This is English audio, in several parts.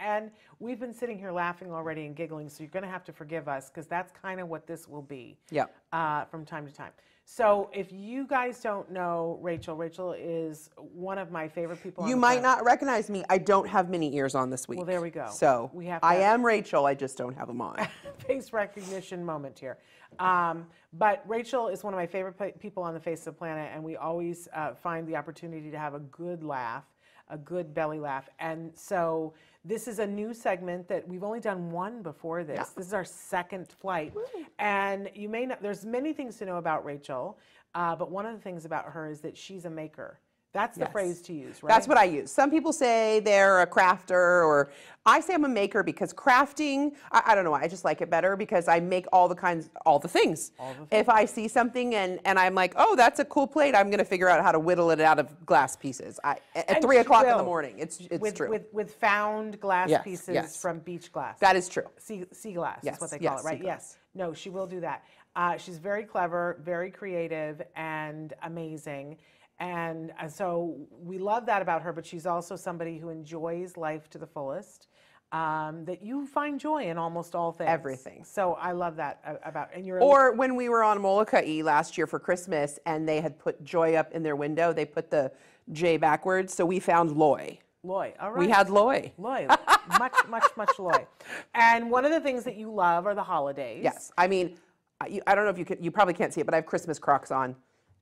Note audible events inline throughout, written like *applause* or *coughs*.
and we've been sitting here laughing already and giggling, so you're going to have to forgive us because that's kind of what this will be. Yeah. Uh, from time to time. So if you guys don't know Rachel, Rachel is one of my favorite people. on You might planet. not recognize me. I don't have many ears on this week. Well, there we go. So We have I have- am Rachel. I just don't have them on. *laughs* face recognition moment here. Um, but Rachel is one of my favorite pe- people on the face of the planet, and we always uh, find the opportunity to have a good laugh, a good belly laugh. And so this is a new segment that we've only done one before this. This is our second flight, and you may not. There's many things to know about Rachel, uh, but one of the things about her is that she's a maker. That's the Yes. phrase to use, right? That's what I use. Some people say they're a crafter, or I say I'm a maker because crafting, I, I don't know why, I just like it better because I make all the kinds, all the things. All the If I see something and, and I'm like, oh, that's a cool plate, I'm going to figure out how to whittle it out of glass pieces I, at And three she o'clock in the morning. It's, it's with, true. With, with found glass Yes, pieces yes. from beach glass. that is true. sea, sea glass is Yes, what they call it, right? Yes. No, she will do that. Uh, she's very clever, very creative, and amazing. And uh, so we love that about her, but she's also somebody who enjoys life to the fullest. Um, that you find joy in almost all things. Everything. So I love that uh, about, and you're Or when we were on Molokai last year for Christmas and they had put joy up in their window, they put the J backwards, so we found Loy. Loy. All right. We had Loy. Loy. much, much, much Loy. And one of the things that you love are the holidays. Yes, I mean, I- I don't know if you could, you probably can't see it, but I have Christmas Crocs on.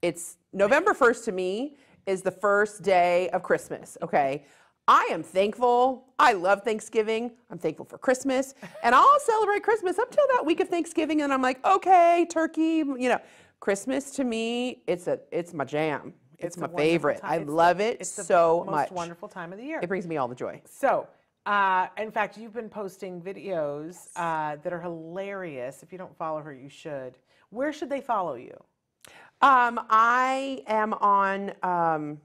It's November 1st to me is the first day of Christmas, okay? I am thankful. I love Thanksgiving. I'm thankful for Christmas. And I'll celebrate Christmas up till that week of Thanksgiving. And I'm like, okay, turkey, you know. Christmas to me, it's a it's my jam. It's, a my favorite. time. I It's the- love it it's the so most much. wonderful time of the year. It brings me all the joy. So, uh, in fact, you've been posting videos uh, that are hilarious. If you don't follow her, you should. Where should they follow you? Um, I am on um,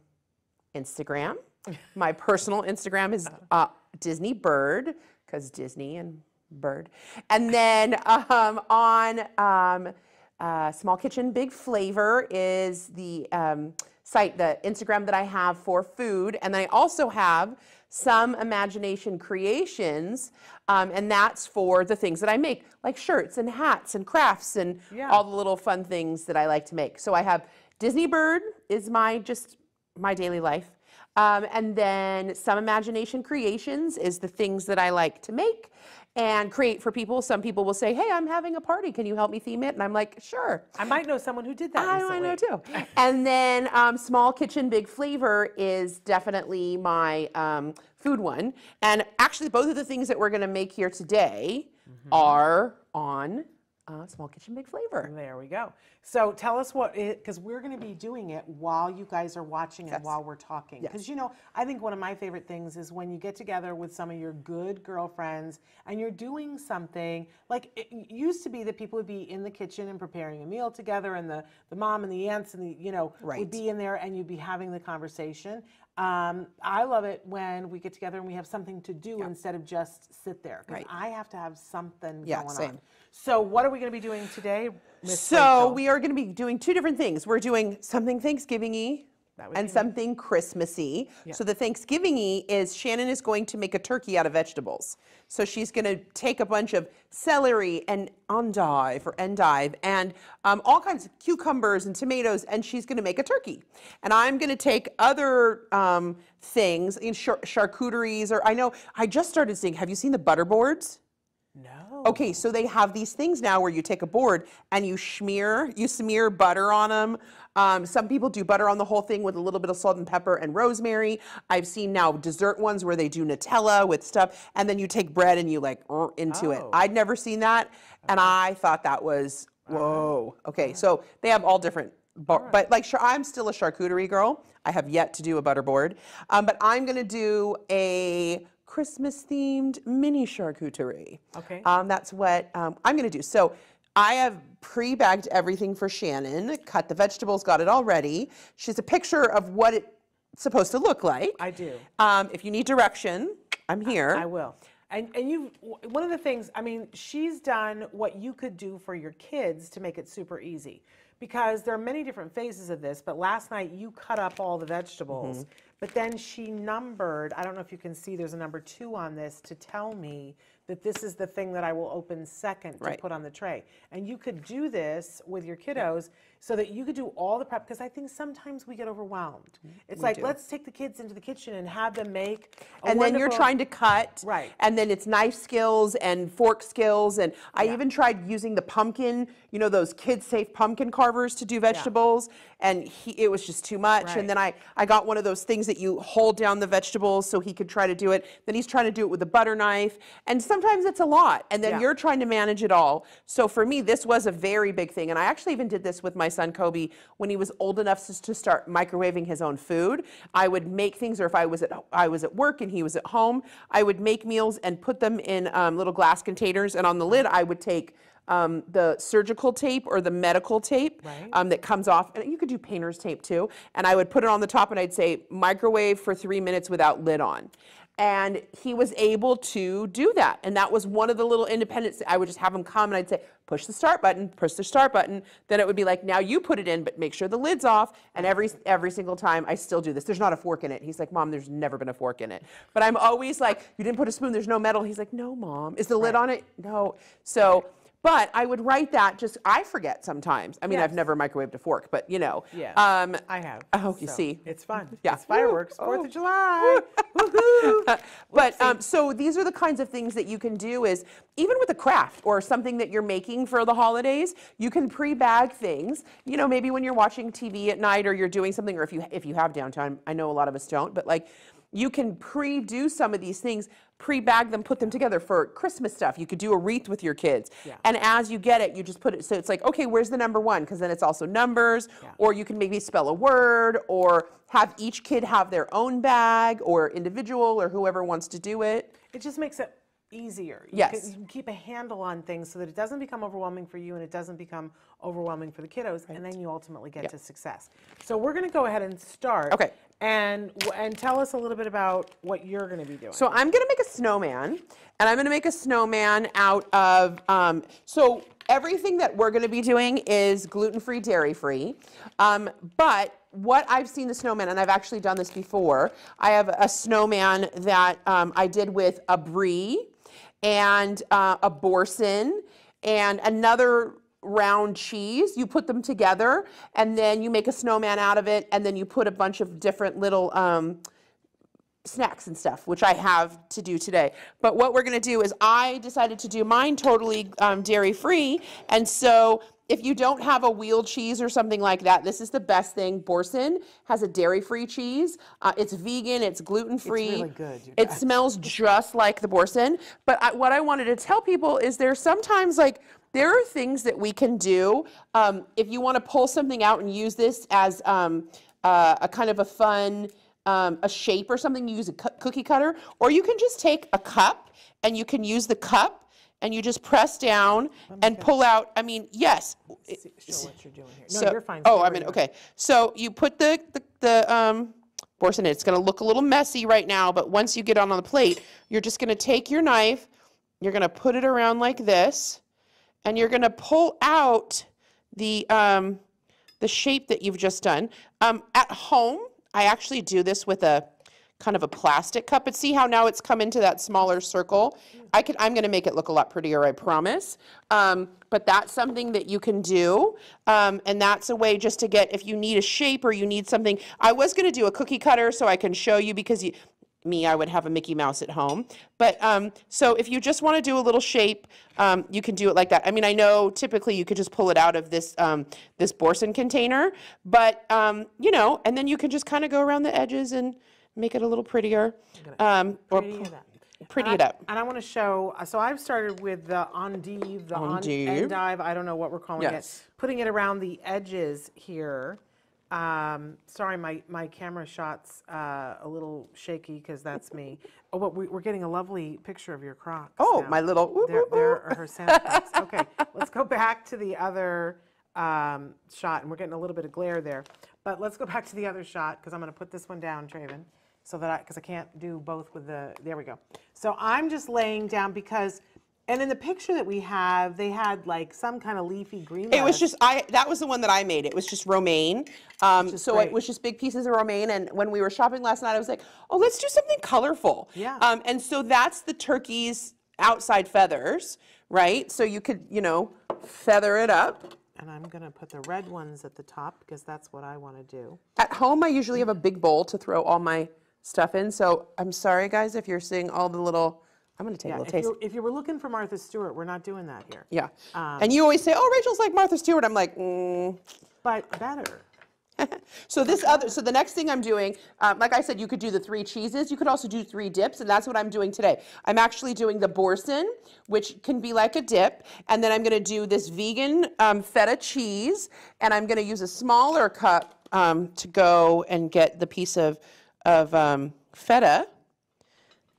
Instagram. *laughs* My personal Instagram is uh, Disney Bird because Disney and bird. And then um, on um, uh, Small Kitchen Big Flavor is the um, site, the Instagram that I have for food. And then I also have some imagination creations, um, and that's for the things that I make, like shirts and hats and crafts and Yeah. all the little fun things that I like to make. So I have Disney Bird is my just my daily life. Um, and then some imagination creations is the things that I like to make and create for people. Some people will say, "Hey, I'm having a party. Can you help me theme it?" And I'm like, "Sure." I might know someone who did that. I, I know too. *laughs* and then um, Small Kitchen Big Flavor is definitely my um, food one. And actually, both of the things that we're going to make here today Mm-hmm. are on uh, Small Kitchen Big Flavor. There we go. So tell us what it, because we're going to be doing it while you guys are watching and Yes. while we're talking. Yes. Because, you know, I think one of my favorite things is when you get together with some of your good girlfriends and you're doing something like it used to be that people would be in the kitchen and preparing a meal together and the, the mom and the aunts and the, you know, Right. would be in there and you'd be having the conversation. Um, I love it when we get together and we have something to do instead of just sit there. Because Right. I have to have something Yeah, going same. on. So what are we going to be doing today, So Rachel? we are going to be doing two different things. We're doing something Thanksgiving-y and be nice. something Christmassy. So the Thanksgiving-y is Shannon is going to make a turkey out of vegetables. So she's going to take a bunch of celery and endive or endive and um, all kinds of cucumbers and tomatoes, and she's going to make a turkey. And I'm going to take other um, things, in char- charcuteries, or I know I just started seeing. Have you seen the butter boards? No. Okay, so they have these things now where you take a board and you smear, you smear butter on them. Um, some people do butter on the whole thing with a little bit of salt and pepper and rosemary. I've seen now dessert ones where they do Nutella with stuff, and then you take bread and you like er, into it. Oh. I'd never seen that, and I thought that was whoa. Okay, so they have all different. Bar- But like, I'm still a charcuterie girl. I have yet to do a butter board, um, but I'm gonna do a Christmas themed mini charcuterie. Okay. Um, that's what um, I'm going to do. So I have pre-bagged everything for Shannon, cut the vegetables, got it all ready. She's a picture of what it's supposed to look like. I do. Um, if you need direction, I'm here. I will. And, and you, one of the things, I mean, she's done what you could do for your kids to make it super easy. Because there are many different phases of this, but last night you cut up all the vegetables. Mm-hmm. But then she numbered, I don't know if you can see, there's a number two on this to tell me that this is the thing that I will open second to Right. put on the tray. And you could do this with your kiddos so that you could do all the prep, because I think sometimes we get overwhelmed. Mm-hmm. It's like, do. let's take the kids into the kitchen and have them make and then you're trying to cut Right. and then it's knife skills and fork skills and i Yeah. even tried using the pumpkin you know those kids safe pumpkin carvers to do vegetables and he, it was just too much Right. and then I, I got one of those things that you hold down the vegetables so he could try to do it then he's trying to do it with a butter knife and sometimes it's a lot and then Yeah. you're trying to manage it all so for me this was a very big thing and i actually even did this with my son kobe when he was old enough to, to start microwaving his own food i would make things or if i was at i was at work and he was at home i would make meals and put them in um, little glass containers and on the lid i would take um, the surgical tape or the medical tape Right. um, that comes off and you could do painter's tape too and i would put it on the top and i'd say microwave for three minutes without lid on and he was able to do that. And that was one of the little independents i would just have him come and i'd say push the start button push the start button. Then it would be like now you put it in but make sure the lid's off. And every every single time i still do this. There's not a fork in it. He's like mom there's never been a fork in it. But i'm always like you didn't put a spoon. There's no metal. He's like no mom. Is the lid on it? No. So but I would write that just I forget sometimes. I mean, I've never microwaved a fork, but you know. Yeah. Um, I have. Oh, you so see. It's fun. Yeah. It's fireworks, Woo. Fourth Oh. of July. Woohoo. *laughs* but um, so these are the kinds of things that you can do is even with a craft or something that you're making for the holidays you can pre-bag things you know maybe when you're watching tv at night or you're doing something or if you if you have downtime i know a lot of us don't but like you can pre-do some of these things pre-bag them put them together for christmas stuff you could do a wreath with your kids Yeah. and as you get it you just put it so it's like okay where's the number one because then it's also numbers Yeah. or you can maybe spell a word or have each kid have their own bag or individual or whoever wants to do it It just makes it easier. You Yes. Can, you can keep a handle on things so that it doesn't become overwhelming for you and it doesn't become overwhelming for the kiddos, and then you ultimately get to success. So we're going to go ahead and start. Okay. And and tell us a little bit about what you're going to be doing. So I'm gonna make a snowman, and I'm gonna make a snowman out of, um, so everything that we're gonna be doing is gluten-free, dairy-free. Um, but what I've seen the snowman, and I've actually done this before, I have a snowman that um, I did with a brie and uh, a Boursin and another round cheese. You put them together, and then you make a snowman out of it, and then you put a bunch of different little um, snacks and stuff, which I have to do today. But what we're going to do is I decided to do mine totally um, dairy free. And so if you don't have a wheel cheese or something like that, this is the best thing. Boursin has a dairy free cheese. Uh, it's vegan, it's gluten free. really good, It guys. smells just like the Boursin. But I, what I wanted to tell people is there's sometimes like, there are things that we can do. Um, if you want to pull something out and use this as um, uh, a kind of a fun, um, a shape or something, you use a cu- cookie cutter, or you can just take a cup and you can use the cup and you just press down and pull out. I mean, yes. show what you're doing here. No, so- you're fine. Oh, I mean, okay. So you put the the, the um, Boursin. It's going to look a little messy right now, but once you get it on the plate, you're just going to take your knife, you're going to put it around like this, and you're going to pull out the um, the shape that you've just done. Um, at home, I actually do this with a kind of a plastic cup, but see how now it's come into that smaller circle? I can, I'm gonna make it look a lot prettier, I promise. Um, but that's something that you can do. Um, and that's a way just to get, if you need a shape or you need something, I was gonna do a cookie cutter so I can show you because you, me, I would have a Mickey Mouse at home. But um, so if you just want to do a little shape, um, you can do it like that. I mean, I know typically you could just pull it out of this um, this Boursin container, but um, you know, and then you can just kind of go around the edges and make it a little prettier, um, or Pretty it up. pretty And it I- up. And I want to show, uh, so I've started with the endive, the endive, I don't know what we're calling Yes. it. Putting it around the edges here. Um, sorry, my, my camera shot's uh, a little shaky because that's me. Oh, but we, we're getting a lovely picture of your Crocs. Oh, now. my little. There, woo. there are her Santa Claus. Okay, let's go back to the other um, shot, and we're getting a little bit of glare there. But let's go back to the other shot, because I'm going to put this one down, Traven, so that I, because I can't do both with the, there we go. So I'm just laying down because And in the picture that we have, they had like some kind of leafy green. It was just I. That was the one that I made. It was just romaine. Um, so great. it was just big pieces of romaine. And when we were shopping last night, I was like, "Oh, let's do something colorful." Yeah. Um, and so that's the turkey's outside feathers, right? So you could, you know, feather it up. And I'm gonna put the red ones at the top because that's what I want to do. At home, I usually have a big bowl to throw all my stuff in. So I'm sorry, guys, if you're seeing all the little. I'm gonna take Yeah, a little if taste. you, if you were looking for Martha Stewart, we're not doing that here. Yeah. Um, and you always say, "Oh, Rachel's like Martha Stewart." I'm like, mm. But better. *laughs* So this other, so the next thing I'm doing, um, like I said, you could do the three cheeses. You could also do three dips, and that's what I'm doing today. I'm actually doing the Boursin, which can be like a dip, and then I'm going to do this vegan um, feta cheese, and I'm going to use a smaller cup um, to go and get the piece of of um, feta,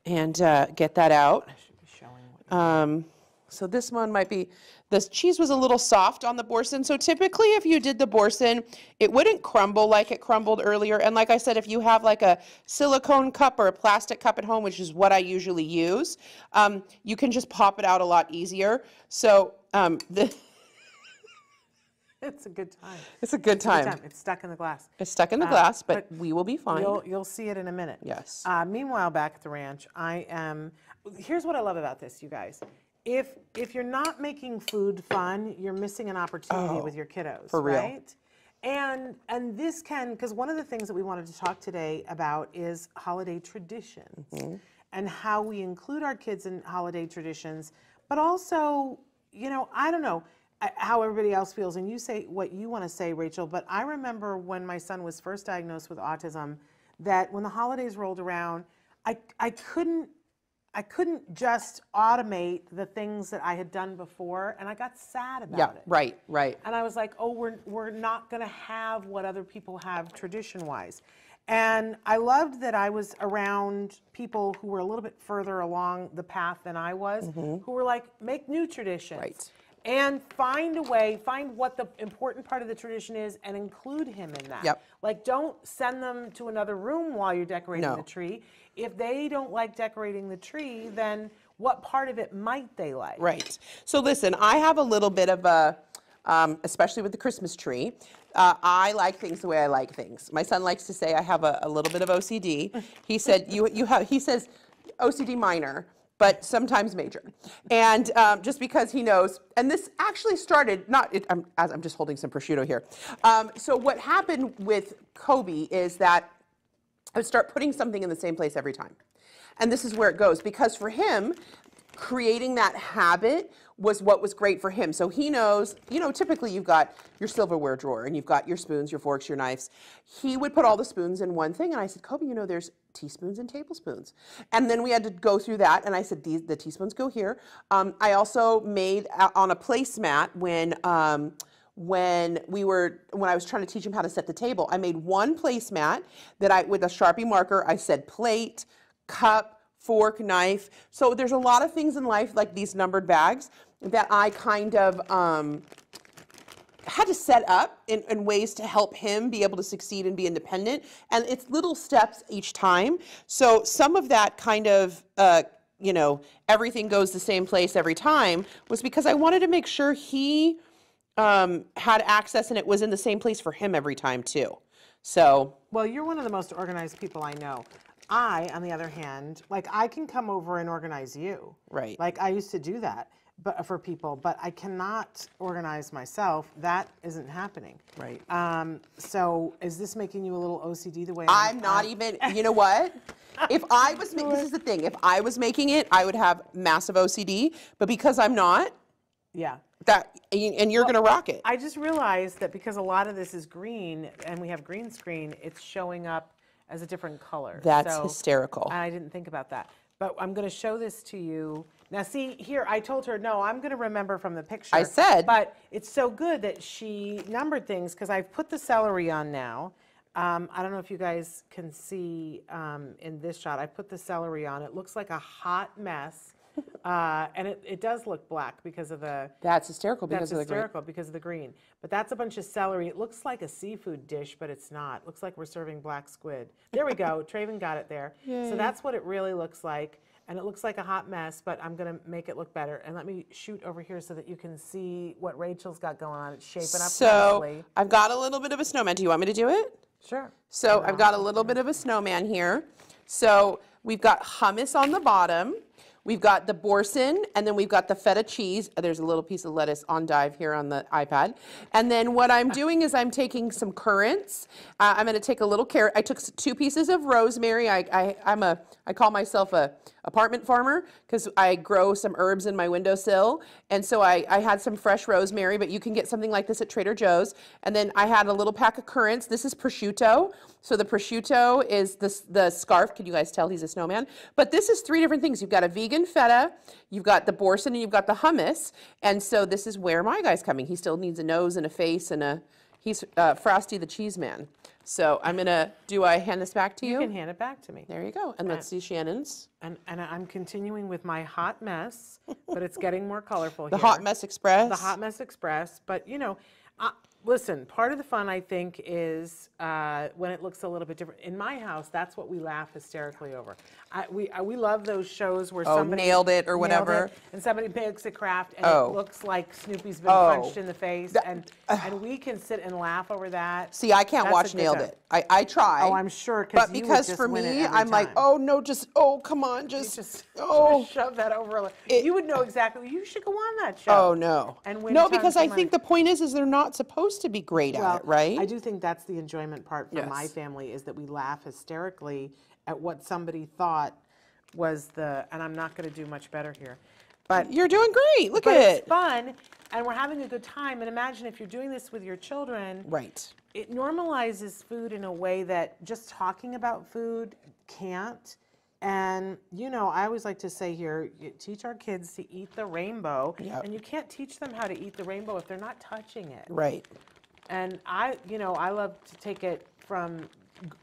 and uh, get that out. Should be showing what. Um, so this one might be, the cheese was a little soft on the Boursin. So typically if you did the Boursin, it wouldn't crumble like it crumbled earlier. And like I said, if you have like a silicone cup or a plastic cup at home, which is what I usually use, um, you can just pop it out a lot easier. So um, *laughs* the, It's a good time. it's a good Good time. time. It's stuck in the glass. It's stuck in the glass, but, but we will be fine. You'll you'll see it in a minute. Yes. Uh, meanwhile, back at the ranch, I am. Here's what I love about this, you guys. If if you're not making food fun, you're missing an opportunity with your kiddos. Oh, for real. Right? And and this can because one of the things that we wanted to talk today about is holiday traditions Mm-hmm. and how we include our kids in holiday traditions, but also, you know, I don't know uh, how everybody else feels, and you say what you want to say, Rachel. But I remember when my son was first diagnosed with autism, that when the holidays rolled around, I I couldn't I couldn't just automate the things that I had done before, and I got sad about yeah, it. right, right. And I was like, oh, we're, we're not going to have what other people have tradition wise. And I loved that I was around people who were a little bit further along the path than I was, who were like, make new traditions. Mm-hmm. Right. And find a way, find what the important part of the tradition is and include him in that. Yep. Like, don't send them to another room while you're decorating No. the tree. If they don't like decorating the tree, then what part of it might they like? Right. So listen, I have a little bit of a, um, especially with the Christmas tree. Uh, I like things the way I like things. My son likes to say I have a, a little bit of OCD. He said you you have. He says OCD minor. But sometimes major, and um, just because he knows, and this actually started not. It, I'm, as I'm just holding some prosciutto here. Um, so what happened with Kobe is that I would start putting something in the same place every time. And this is where it goes because for him, creating that habit was what was great for him. So he knows, you know, typically you've got your silverware drawer and you've got your spoons, your forks, your knives. He would put all the spoons in one thing and I said, Kobe, you know, there's teaspoons and tablespoons. And then we had to go through that and I said, these the teaspoons go here. Um, I also made uh, on a placemat when um, when we were when I was trying to teach him how to set the table, I made one placemat that I with a Sharpie marker, I said plate, cup, fork, knife. So there's a lot of things in life like these numbered bags that I kind of um, had to set up in, in ways to help him be able to succeed and be independent. And it's little steps each time. So some of that kind of, uh, you know, everything goes the same place every time was because I wanted to make sure he um, had access and it was in the same place for him every time too. So Well, you're one of the most organized people I know. I, on the other hand, like I can come over and organize you. Right. Like I used to do that, but for people, but I cannot organize myself. That isn't happening. Right. Um, so is this making you a little OCD the way I'm not even, *laughs* you know what? If *laughs* I was, ma- this is the thing, if I was making it, I would have massive OCD, but because I'm not, Yeah. that, and you're gonna rock it. I just realized that because a lot of this is green and we have green screen, it's showing up as a different color. That's So- hysterical. I didn't think about that. But I'm going to show this to you. Now, see, here, I told her, no, I'm going to remember from the picture. I said- But it's so good that she numbered things because I've put the celery on now. Um, I don't know if you guys can see um, in this shot. I put the celery on. It looks like a hot mess. *laughs* Uh, and it, it does look black because of the That's hysterical because that's of the green. hysterical because of the green. But that's a bunch of celery. It looks like a seafood dish, but it's not. It looks like we're serving black squid. There we go. *laughs* Traven got it there. So that's what it really looks like. And it looks like a hot mess, but I'm gonna make it look better. And let me shoot over here so that you can see what Rachel's got going on. It's shaping up So nicely. I've got a little bit of a snowman. Do you want me to do it? Sure. So I've got a little bit of a snowman here. So we've got hummus on the bottom. We've got the Boursin, and then we've got the feta cheese. There's a little piece of lettuce on dive here on the iPad. And then what I'm *laughs* doing is I'm taking some currants. Uh, I'm going to take a little carrot. I took two pieces of rosemary. I, I, I'm a, I call myself a apartment farmer because I grow some herbs in my windowsill. And so I, I had some fresh rosemary, but you can get something like this at Trader Joe's. And then I had a little pack of currants. This is prosciutto. So the prosciutto is the, the scarf. Can you guys tell he's a snowman? But this is three different things. You've got a vegan feta, you've got the Boursin, and you've got the hummus. And so this is where my guy's coming. He still needs a nose and a face and a, he's uh, Frosty the Cheese Man. So I'm gonna, do I hand this back to you? You can hand it back to me. there you go. And let's see Shannon's. And, and I'm continuing with my hot mess, but it's getting more colorful The here. Hot Mess Express. The Hot Mess Express. But, you know, uh, listen, part of the fun, I think, is uh, when it looks a little bit different. In my house, that's what we laugh hysterically over. I, we, I, we love those shows where Oh, somebody nailed it or whatever. it, and somebody makes a craft and Oh. it looks like Snoopy's been Oh. punched in the face. and, *sighs* and we can sit and laugh over that. See, I can't That's watch Nailed time. It. I, I try. Oh, I'm sure, But you would because just for me, I'm like, oh no, just oh come on, just, Just *laughs* oh shove that over. It- you would know exactly. You should go on that show. oh no. And no, because I money. think the point is, is they're not supposed to be great Well, at it, right? I do think that's the enjoyment part for my family is that we laugh hysterically at what somebody thought was the, and I'm not going to do much better here, but You're doing great. Look at it's it. fun and we're having a good time. And imagine if you're doing this with your children, Right. it normalizes food in a way that just talking about food can't. And you know, I always like to say here, you teach our kids to eat the rainbow, Yep. and you can't teach them how to eat the rainbow if they're not touching it. Right. And I, you know, I love to take it from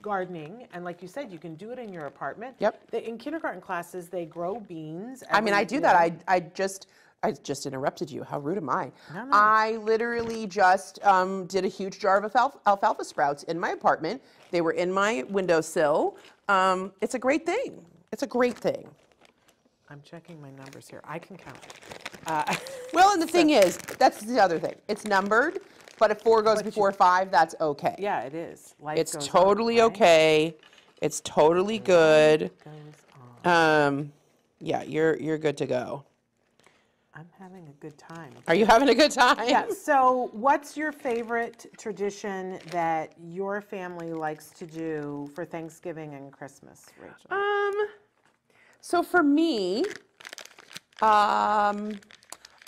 gardening, and like you said, you can do it in your apartment. Yep. They, in kindergarten classes, they grow beans. I mean, I do you that. I, I just, I just interrupted you. How rude am I? No, no. I literally just um, did a huge jar of alfalfa, alfalfa sprouts in my apartment. They were in my windowsill. Um, it's a great thing. It's a great thing. I'm checking my numbers here. I can count. Uh, *laughs* Well, and the thing is, that's the other thing. It's numbered, but if four goes before five, that's okay. yeah, it is. Life It's goes on, totally right? okay. It's totally good. Goes on. Um, yeah, you're you're good to go. I'm having a good time. Are you having a good time? Yeah. *laughs* So, what's your favorite tradition that your family likes to do for Thanksgiving and Christmas, Rachel? Um, so for me, um,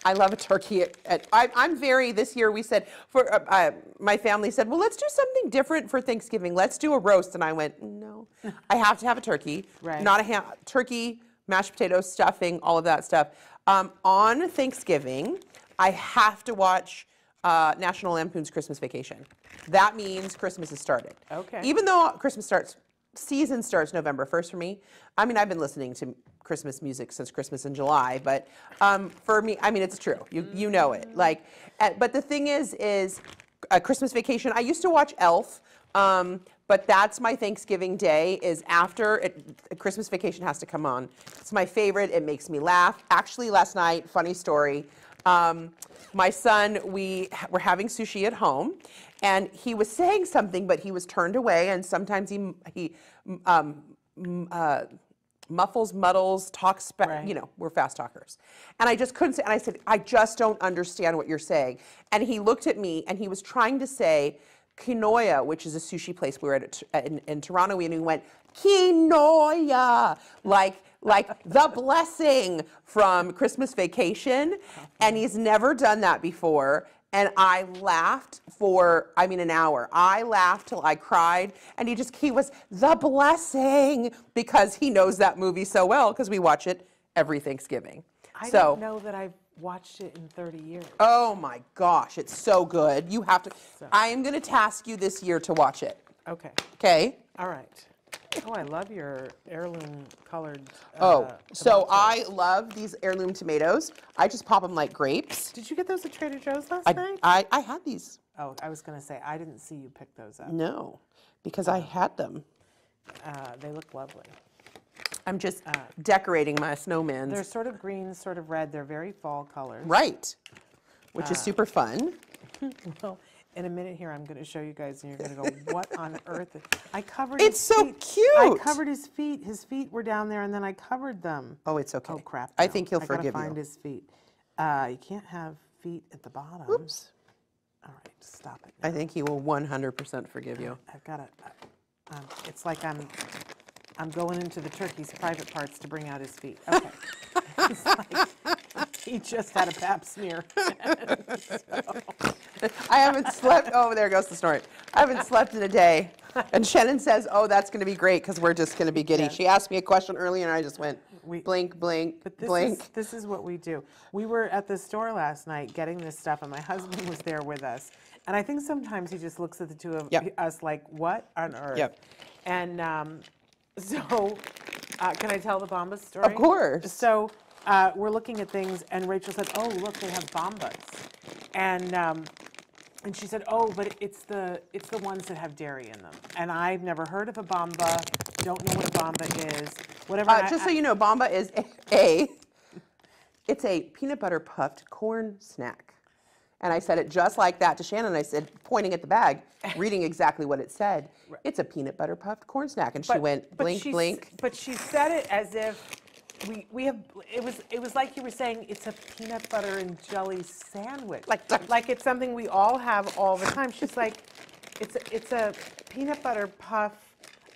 I love a turkey. At, at, I, I'm very, this year we said, for uh, uh, my family said, well, let's do something different for Thanksgiving. Let's do a roast. And I went, no, I have to have a turkey. Right. Not a ham, turkey, mashed potatoes, stuffing, all of that stuff. Um, on Thanksgiving, I have to watch uh, National Lampoon's Christmas Vacation. That means Christmas has started. Okay. Even though Christmas starts, season starts November 1st for me. I mean, I've been listening to Christmas music since Christmas in July, but um, for me, I mean, it's true. You you know it. Like, uh, but the thing is, is a Christmas Vacation. I used to watch Elf. Um, but that's my Thanksgiving day is after it, Christmas Vacation has to come on. It's my favorite. It makes me laugh. Actually, last night, funny story. Um, my son, we were having sushi at home, and he was saying something, but he was turned away. And sometimes he he um, uh, muffles, muddles, talks. Spa- Right. You know, we're fast talkers. And I just couldn't say. And I said, I just don't understand what you're saying. And he looked at me, and he was trying to say quinoa, which is a sushi place we were at a- in, in Toronto, and he went quinoa, like like the *laughs* blessing from Christmas Vacation, and he's never done that before. And I laughed for, I mean, an hour. I laughed till I cried, and he just he was the blessing because he knows that movie so well because we watch it every Thanksgiving. I so, don't know that I've watched it in 30 years. oh my gosh, it's so good. You have to. I am going to task you this year to watch it. Okay. Okay. All right. Oh, I love your heirloom colored. Oh, uh, so tomatoes. I love these heirloom tomatoes. I just pop them like grapes. Did you get those at Trader Joe's last I, night? I, I had these. oh, I was going to say, I didn't see you pick those up. No, because I had them. Uh, they look lovely. I'm just decorating my snowmans. They're sort of green, sort of red. They're very fall colors. Right, which Uh, is super fun. *laughs* Well, in a minute here, I'm going to show you guys, and you're going to go, *laughs* "What on earth?" I covered. It's his so feet. I covered his feet. His feet were down there, and then I covered them. Oh, it's okay. Oh crap! I think he'll I gotta forgive find you. his feet. Uh, you can't have feet at the bottom. Oops. All right, stop it. I think he will 100% forgive you. I've got to. Um, it's like I'm. I'm going into the turkey's private parts to bring out his feet. Okay. *laughs* It's like *laughs* he just had a pap smear. *laughs* I haven't slept. Oh, there goes the snort. I haven't slept in a day. And Shannon says, "Oh, that's going to be great because we're just going to be giddy." Yeah. She asked me a question earlier, and I just went We- blink, blink, But this blink. is this is what we do. We were at the store last night getting this stuff, and my husband was there with us. And I think sometimes he just looks at the two of Yep. us like, "What on earth?" Yep. And um, *laughs* so, uh, can I tell the Bambas story? Of course. So uh, we're looking at things, and Rachel said, "Oh, look, they have Bambas," and um, and she said, "Oh, but it's the it's the ones that have dairy in them." And I've never heard of a Bamba. Don't know what a Bamba is. Whatever. Uh, I- just so I- you know, Bamba is a, it's a peanut butter puffed corn snack. And I said it just like that to Shannon. I said, pointing at the bag, reading exactly what it said. It's a peanut butter puffed corn snack. And she But- went, but blink, she blink. But she said it as if we, we have, it was, it was like you were saying, it's a peanut butter and jelly sandwich. Like. Like it's something we all have all the time. She's like, it's, a- it's a peanut butter puff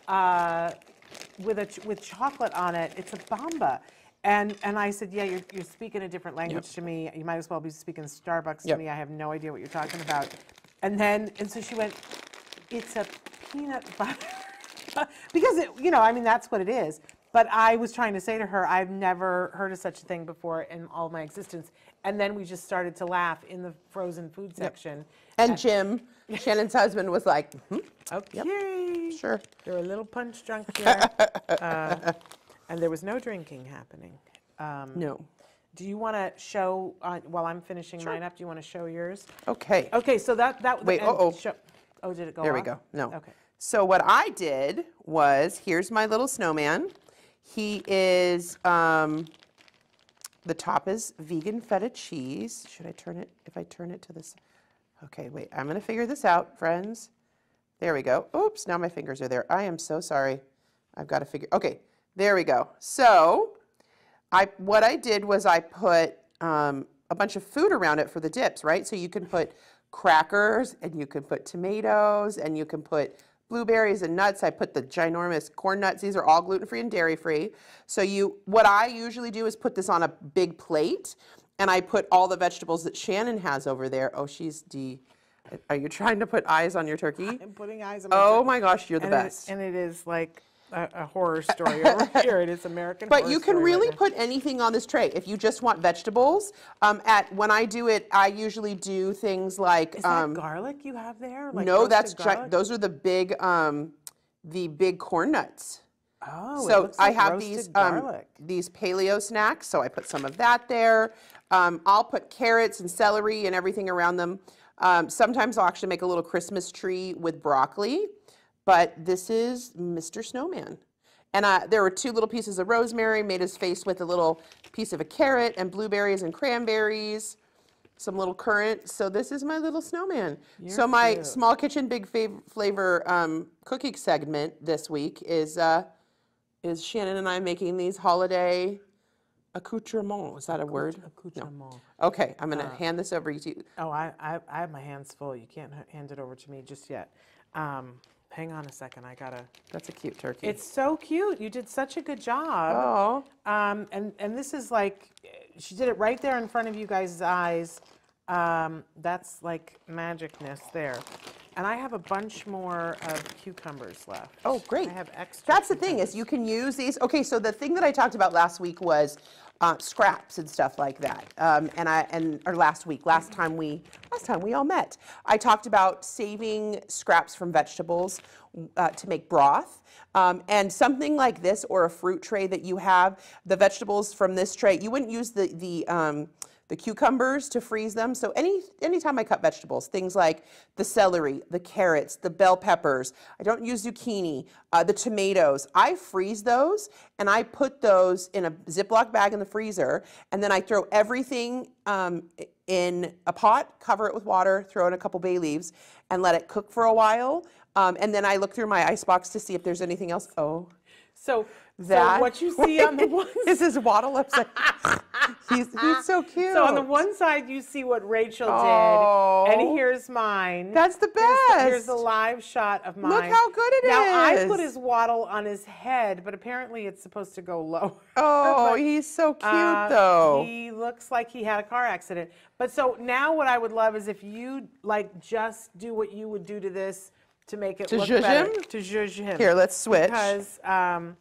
uh, with a, ch- with chocolate on it. It's a Bamba. And, and I said, yeah, you're, you're speaking a different language to me. You might as well be speaking Starbucks to me. I have no idea what you're talking about. And then, and so she went, it's a peanut butter. *laughs* because, it, you know, I mean, that's what it is. But I was trying to say to her, I've never heard of such a thing before in all my existence. And then we just started to laugh in the frozen food section. And Jim, Shannon's husband, was like, "Mhm, Okay. sure. They're a little punch drunk *laughs* here. uh, and there was no drinking happening. Um, No. Do you want to show, uh, while I'm finishing mine up, do you want to show yours? Okay. Okay, so that, that. Wait, and uh-oh. show- Oh, did it go There we off? go. No. Okay. So what I did was, here's my little snowman. He is, um, the top is vegan feta cheese. Should I turn it, if I turn it to this? Okay, wait, I'm gonna figure this out, friends. There we go. Oops, now my fingers are there. I am so sorry. I've got to figure, okay, there we go. So, I, what I did was I put um, a bunch of food around it for the dips, right? So you can put crackers and you can put tomatoes and you can put blueberries and nuts. I put the ginormous corn nuts. These are all gluten-free and dairy-free. So you, what I usually do is put this on a big plate and I put all the vegetables that Shannon has over there. Oh, she's D. Are you trying to put eyes on your turkey? I'm putting eyes on my Oh turkey. my gosh, you're the and it- best. and it is like a, a horror story over *laughs* here. It is American But Horror you can right really now. put anything on this tray. If you just want vegetables, um, at when I do it, I usually do things like Is that um, garlic you have there? Like no, that's gi- those are the big um, the big corn nuts. Oh, so looks I have these um, garlic. these paleo snacks. So I put some of that there. Um, I'll put carrots and celery and everything around them. Um, sometimes I'll actually make a little Christmas tree with broccoli. But this is Mr. Snowman. And uh, there were two little pieces of rosemary, made his face with a little piece of a carrot and blueberries and cranberries, some little currant. So this is my little snowman. so You're my cute. small kitchen big fav- flavor um, cookie segment this week is uh, is Shannon and I making these holiday accoutrements. Is that a word? Accoutrement. Okay, I'm Uh, gonna hand this over to you. Oh, I, I, I have my hands full. You can't hand it over to me just yet. Um, hang on a second. I gotta. That's a cute turkey. It's so cute. You did such a good job. oh, Um, and, and this is like, she did it right there in front of you guys' eyes. Um, that's like magicness there. And I have a bunch more of cucumbers left. Oh, great. I have extra. That's the thing is you can use these. Okay, so the thing that I talked about last week was uh, scraps and stuff like that. Um, and I and or last week, last time we last time we all met, I talked about saving scraps from vegetables uh, to make broth. Um, and something like this or a fruit tray that you have, the vegetables from this tray, you wouldn't use the the um, the cucumbers to freeze them. So any anytime I cut vegetables, things like the celery, the carrots, the bell peppers, I don't use zucchini, uh, the tomatoes, I freeze those and I put those in a Ziploc bag in the freezer, and then I throw everything um, in a pot, cover it with water, throw in a couple bay leaves, and let it cook for a while. Um, and then I look through my ice box to see if there's anything else. Oh, So, that so what you see on the *laughs* one this is his waddle upside. *laughs* he's he's so cute. *laughs* So on the one side, you see what Rachel did, Oh. and here's mine. That's the Here's the- Here's best. a live shot of mine. Look how good it now, I put his waddle on his head, but apparently it's supposed to go lower. oh, But, he's so cute uh, though. He looks like he had a car accident. But so now what I would love is if you like just do what you would do to this to make it To look zhuzh better. him? To zhuzh him. Here, let's switch. Because, um,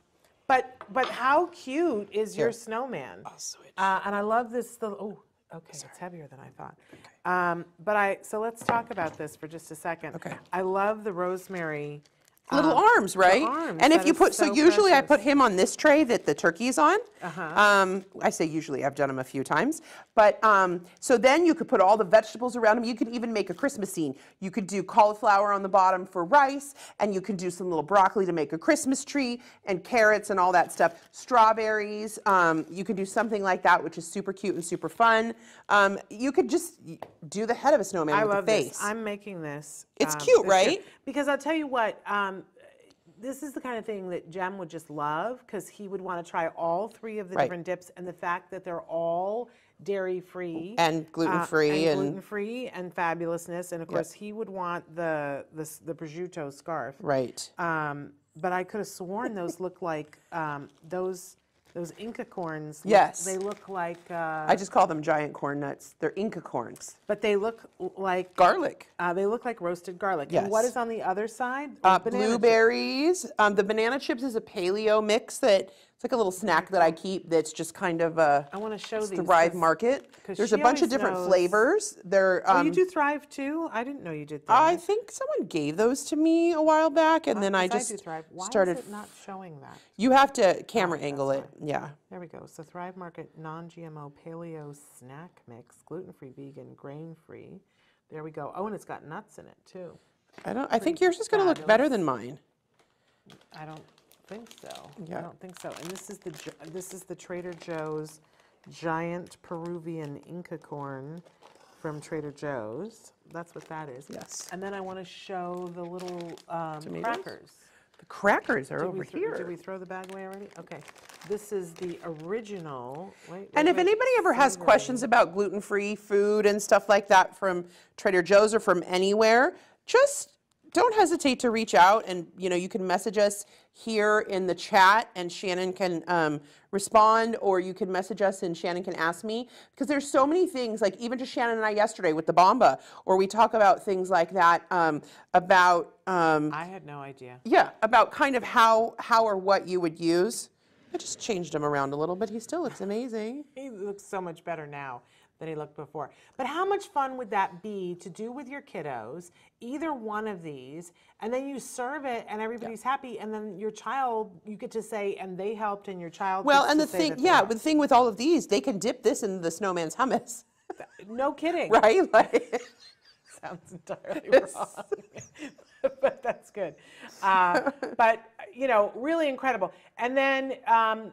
but but how cute is your snowman? I'll switch. Uh, and I love this. The, oh, okay, it's heavier than I thought. Um, but I so let's talk about this for just a second. Okay. I love the rosemary. Little um, arms, right? arms. And if you put, so, usually I put him on this tray that the turkey's on. Uh-huh. Um, I say usually, I've done them a few times. But um, so then you could put all the vegetables around him. You could even make a Christmas scene. You could do cauliflower on the bottom for rice, and you can do some little broccoli to make a Christmas tree, and carrots and all that stuff. Strawberries. Um, you could do something like that, which is super cute and super fun. Um, you could just do the head of a snowman I with love the face. this. I'm making this. It's um, cute, this year. right? Because I'll tell you what. This is the kind of thing that Jem would just love because he would want to try all three of the Right. different dips, and the fact that they're all dairy free And gluten-free and- gluten free and fabulousness, and of course he would want the the, s- the prosciutto scarf. right. Um, but I could have sworn those look like um, those those Inca corns. look- Yes. they look like. Uh, I just call them giant corn nuts. They're Inca corns. but they look like Garlic. uh, they look like roasted garlic. And what Yes. is on the other side? Uh, Banana blueberries. Um, the banana chips is a paleo mix that it's like a little snack that I keep. That's just kind of a I want to show these. Thrive 'cause- Market. 'cause There's a she bunch of always different knows- flavors. They're Oh, um, you do Thrive too? I didn't know you did. I think someone gave those to me a while back, and then I 'Cause just do Thrive. Why started. is it not showing that? You have to camera Oh, angle it. Yeah. There we go. So Thrive Market non-GMO paleo snack mix, gluten-free, vegan, grain-free. There we go. Oh, and it's got nuts in it too. I don't. I think yours is going to look better than mine. I don't think so. Yeah. I don't think so. And this is the Jo- this is the Trader Joe's giant Peruvian Inca corn from Trader Joe's. That's what that is. Yes. And then I want to show the little um, Tomatoes? crackers. The crackers are Did over thro- here. Did we throw the bag away already? Okay. This is the original. Wait, And if wait. anybody ever has Savory. questions about gluten-free food and stuff like that from Trader Joe's or from anywhere, just don't hesitate to reach out and you know you can message us here in the chat and Shannon can um, respond or you can message us and Shannon can ask me because there's so many things like even to Shannon and I yesterday with the Bamba or we talk about things like that um, about um, I had no idea. yeah about kind of how how or what you would use. I just changed him around a little bit. He still looks amazing. He looks so much better now than he looked before. But how much fun would that be to do with your kiddos, either one of these, and then you serve it and everybody's happy, and then your child, you get to say, and they helped, and your child. Well, and the thing, yeah, helped. the thing with all of these, they can dip this in the snowman's hummus, no kidding. *laughs* right? Like, *laughs* sounds entirely wrong. *laughs* but that's good. Uh, but, you know, really incredible. And then um,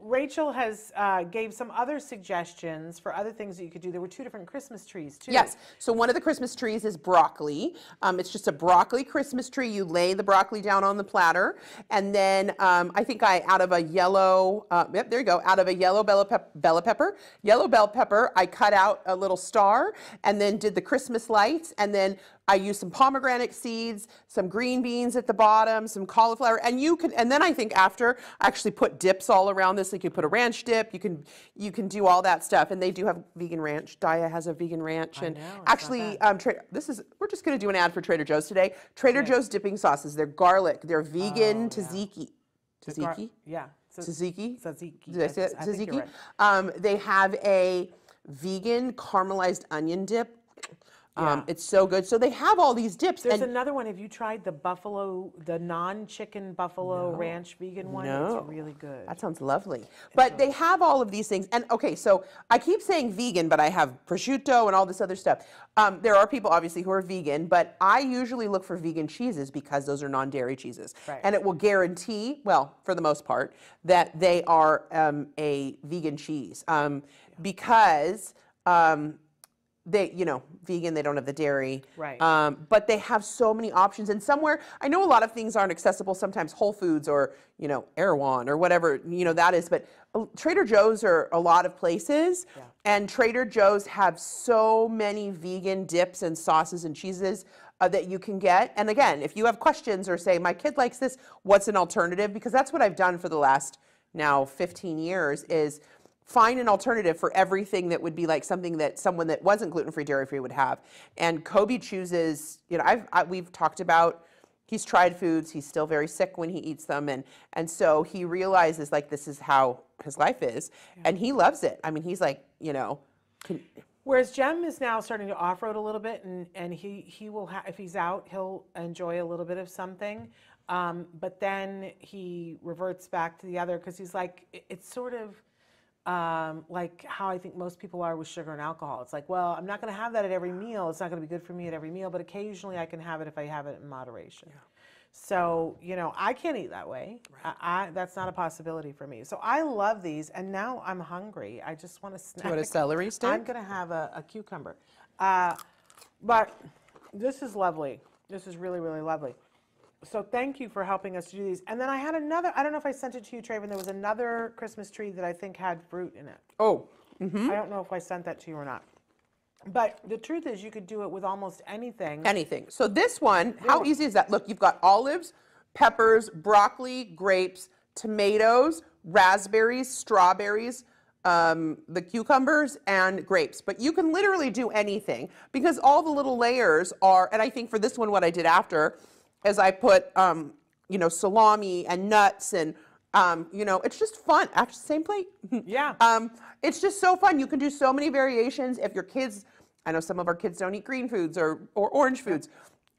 Rachel has uh, gave some other suggestions for other things that you could do. There were two different Christmas trees, too. yes. So one of the Christmas trees is broccoli. Um, it's just a broccoli Christmas tree. You lay the broccoli down on the platter, and then um, I think I out of a yellow, uh, yep, there you go. Out of a yellow bella, pep- bella pepper, yellow bell pepper, I cut out a little star, and then did the Christmas lights, and then I used some pomegranate seeds, some green beans at the bottom, some cauliflower, and you can. And then I think after I actually put dips all around this. Like you put a ranch dip. You can you can do all that stuff, and they do have vegan ranch. Daiya has a vegan ranch, and know, actually, um, this is we're just going to do an ad for Trader Joe's today. Trader Joe's dipping sauces. They're garlic. They're vegan tzatziki. Gar- Tzatziki. yeah. Tzatziki. Tzatziki. Did I say that? I think you're Tzatziki. Um, they have a vegan caramelized onion dip. Um, it's so good. So they have all these dips. There's and another one. Have you tried the buffalo, the non-chicken buffalo ranch vegan one? No. It's really good. That sounds lovely. But they have all of these things. And okay, so I keep saying vegan, but I have prosciutto and all this other stuff. Um, there are people obviously who are vegan, but I usually look for vegan cheeses because those are non dairy cheeses. Right. And it will guarantee, well, for the most part, that they are um, a vegan cheese. Um, because. Um, they, you know, vegan, they don't have the dairy. Right. Um, but they have so many options. And somewhere, I know a lot of things aren't accessible, sometimes Whole Foods or, you know, Erewhon or whatever, you know, that is. But uh, Trader Joe's are a lot of places. And Trader Joe's have so many vegan dips and sauces and cheeses uh, that you can get. And again, if you have questions or say, my kid likes this, what's an alternative? Because that's what I've done for the last now 15 years is find an alternative for everything that would be like something that someone that wasn't gluten-free dairy-free would have and kobe chooses you know I've, I, we've talked about he's tried foods he's still very sick when he eats them and and so he realizes like this is how his life is and he loves it i mean he's like you know can, Whereas Jem is now starting to off-road a little bit, and, and he, he will, ha- if he's out, he'll enjoy a little bit of something. Um, but then he reverts back to the other, because he's like, it- it's sort of um, like how I think most people are with sugar and alcohol. It's like, well, I'm not going to have that at every meal. It's not going to be good for me at every meal, but occasionally I can have it if I have it in moderation. So, you know, I can't eat that way. I, I, that's not a possibility for me. So I love these, and now I'm hungry. I just want to snack. What, a *laughs* celery stick? I'm going to have a, a cucumber. Uh, but this is lovely. This is really, really lovely. So thank you for helping us do these. And then I had another, I don't know if I sent it to you, Traven, there was another Christmas tree that I think had fruit in it. oh I don't know if I sent that to you or not. But the truth is, you could do it with almost anything. anything. So this one, how easy is that? Look, you've got olives, peppers, broccoli, grapes, tomatoes, raspberries, strawberries, um, the cucumbers, and grapes. But you can literally do anything because all the little layers are, and I think for this one, what I did after is I put, um, you know, salami and nuts and, um, you know, it's just fun. Actually, same plate. *laughs* Yeah. Um, it's just so fun. You can do so many variations. If your kids, I know some of our kids don't eat green foods or, or orange foods.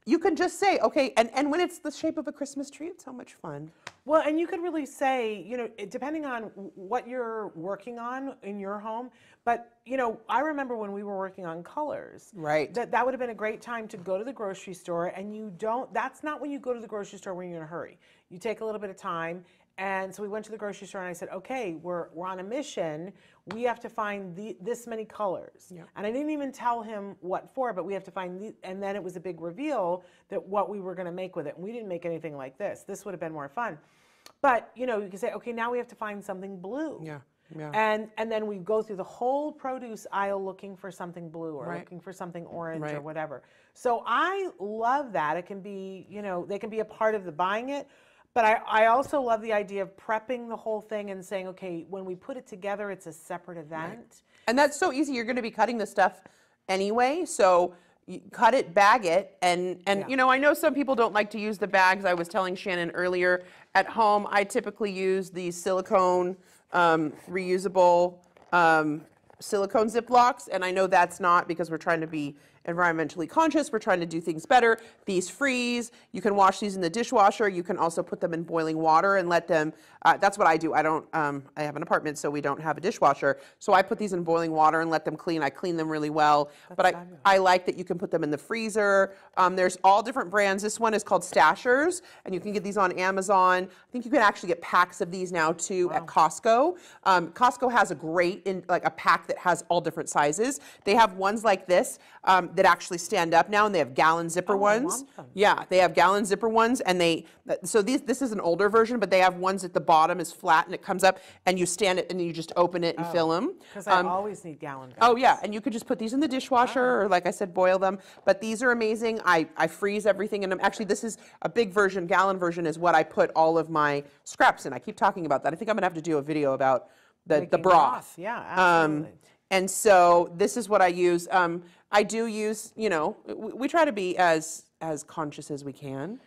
You can just say, okay, and, and when it's the shape of a Christmas tree, it's so much fun. Well, and you could really say, you know, depending on what you're working on in your home, but you know, I remember when we were working on colors. Right. That that would have been a great time to go to the grocery store and you don't that's not when you go to the grocery store when you're in a hurry. You take a little bit of time and so we went to the grocery store and I said, "Okay, we're we're on a mission. We have to find the, this many colors." And I didn't even tell him what for, but we have to find the, and then it was a big reveal that what we were going to make with it. And we didn't make anything like this. This would have been more fun. But you know, you can say, okay, now we have to find something blue. Yeah, yeah. And and then we go through the whole produce aisle looking for something blue or Right. looking for something orange or Right. whatever. So I love that. It can be, you know, they can be a part of the buying it. But I, I also love the idea of prepping the whole thing and saying, okay, when we put it together, it's a separate event. And that's so easy. You're going to be cutting the stuff anyway, so you cut it, bag it, and and Yeah. you know I know some people don't like to use the bags. I was telling Shannon earlier. At home, I typically use the silicone um, reusable um, silicone Ziplocs, and I know that's not because we're trying to be environmentally conscious. We're trying to do things better. These freeze. You can wash these in the dishwasher. You can also put them in boiling water and let them. Uh, that's what I do. I don't. Um, I have an apartment, so we don't have a dishwasher. So I put these in boiling water and let them clean. I clean them really well. but I, fabulous. I like that you can put them in the freezer. Um, there's all different brands. This one is called Stashers, and you can get these on Amazon. I think you can actually get packs of these now too at Costco. Um, Costco has a great in like a pack that has all different sizes. They have ones like this um, that actually stand up now, and they have gallon zipper Oh, ones. Yeah, they have gallon zipper ones, and they so these this is an older version, but they have ones at the bottom is flat and it comes up, and you stand it and you just open it and fill them. Because I always need gallon bags. Oh yeah, and you could just put these in the dishwasher, or like I said, boil them. But these are amazing. I, I freeze everything in them. Actually, this is a big version, gallon version, is what I put all of my scraps in. I keep talking about that. I think I'm gonna have to do a video about the the Making broth. Yeah, Um, absolutely. And so this is what I use. Um, I do use, you know, we, we try to be as as conscious as we can.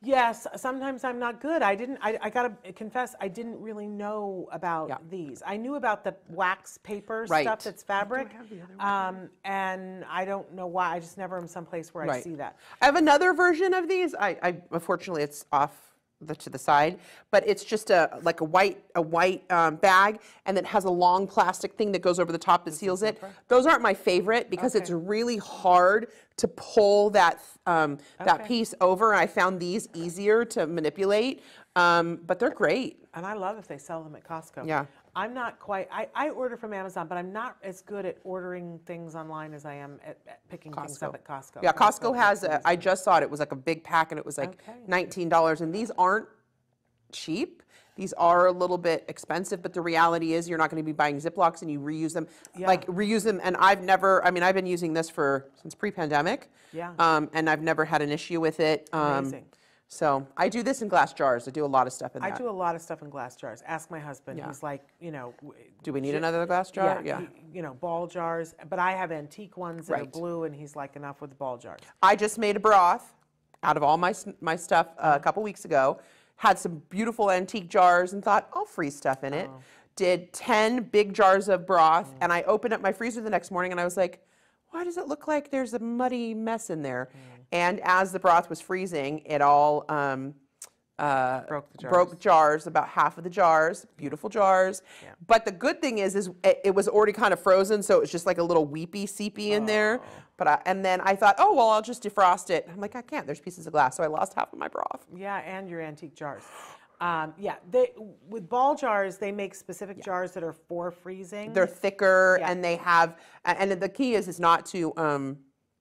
Yes, sometimes I'm not good. I didn't, I, I gotta confess, I didn't really know about Yeah. these. I knew about the wax paper Right. stuff that's fabric. have the other one? Um, and I don't know why, I just never am someplace where I see that. I have another version of these. I, I unfortunately it's off the to the side, but it's just a like a white a white um, bag, and it has a long plastic thing that goes over the top that seals it. Those aren't my favorite because it's really hard to pull that um, that Okay. piece over. I found these easier to manipulate, um, but they're great. And I love if they sell them at Costco. Yeah. I'm not quite, I, I order from Amazon, but I'm not as good at ordering things online as I am at, at picking things up at Costco. Yeah, Costco has. A, I just saw it. It was like a big pack, and it was like Okay. nineteen dollars. And these aren't cheap. These are a little bit expensive, but the reality is you're not going to be buying Ziplocs and you reuse them. Yeah. Like reuse them, and I've never. I mean, I've been using this for since pre-pandemic. Yeah. Um, and I've never had an issue with it. Um, Amazing. So I do this in glass jars. I do a lot of stuff in that. I that. do a lot of stuff in glass jars. Ask my husband. Yeah. He's like, you know. w- Do we need another glass jar? Yeah, he- you know, ball jars, but I have antique ones that are Right. blue, and he's like, enough with the ball jars. I just made a broth out of all my s- my stuff uh, Uh-huh. a couple weeks ago. Had some beautiful antique jars and thought I'll freeze stuff in it. Oh. Did ten big jars of broth, Mm. and I opened up my freezer the next morning and I was like, why does it look like there's a muddy mess in there? And as the broth was freezing, it all um, uh, Broke the broke jars, about half of the jars, beautiful jars. Yeah. But the good thing is, is it, it was already kind of frozen, so it was just like a little weepy, seepy in there. But I, and then I thought, oh well, I'll just defrost it. I'm like, I can't. There's pieces of glass, so I lost half of my broth. Yeah, and your antique jars. Um, yeah, they with ball jars, they make specific jars that are for freezing. They're thicker, Yeah. and they have. And the key is, is not to. Um,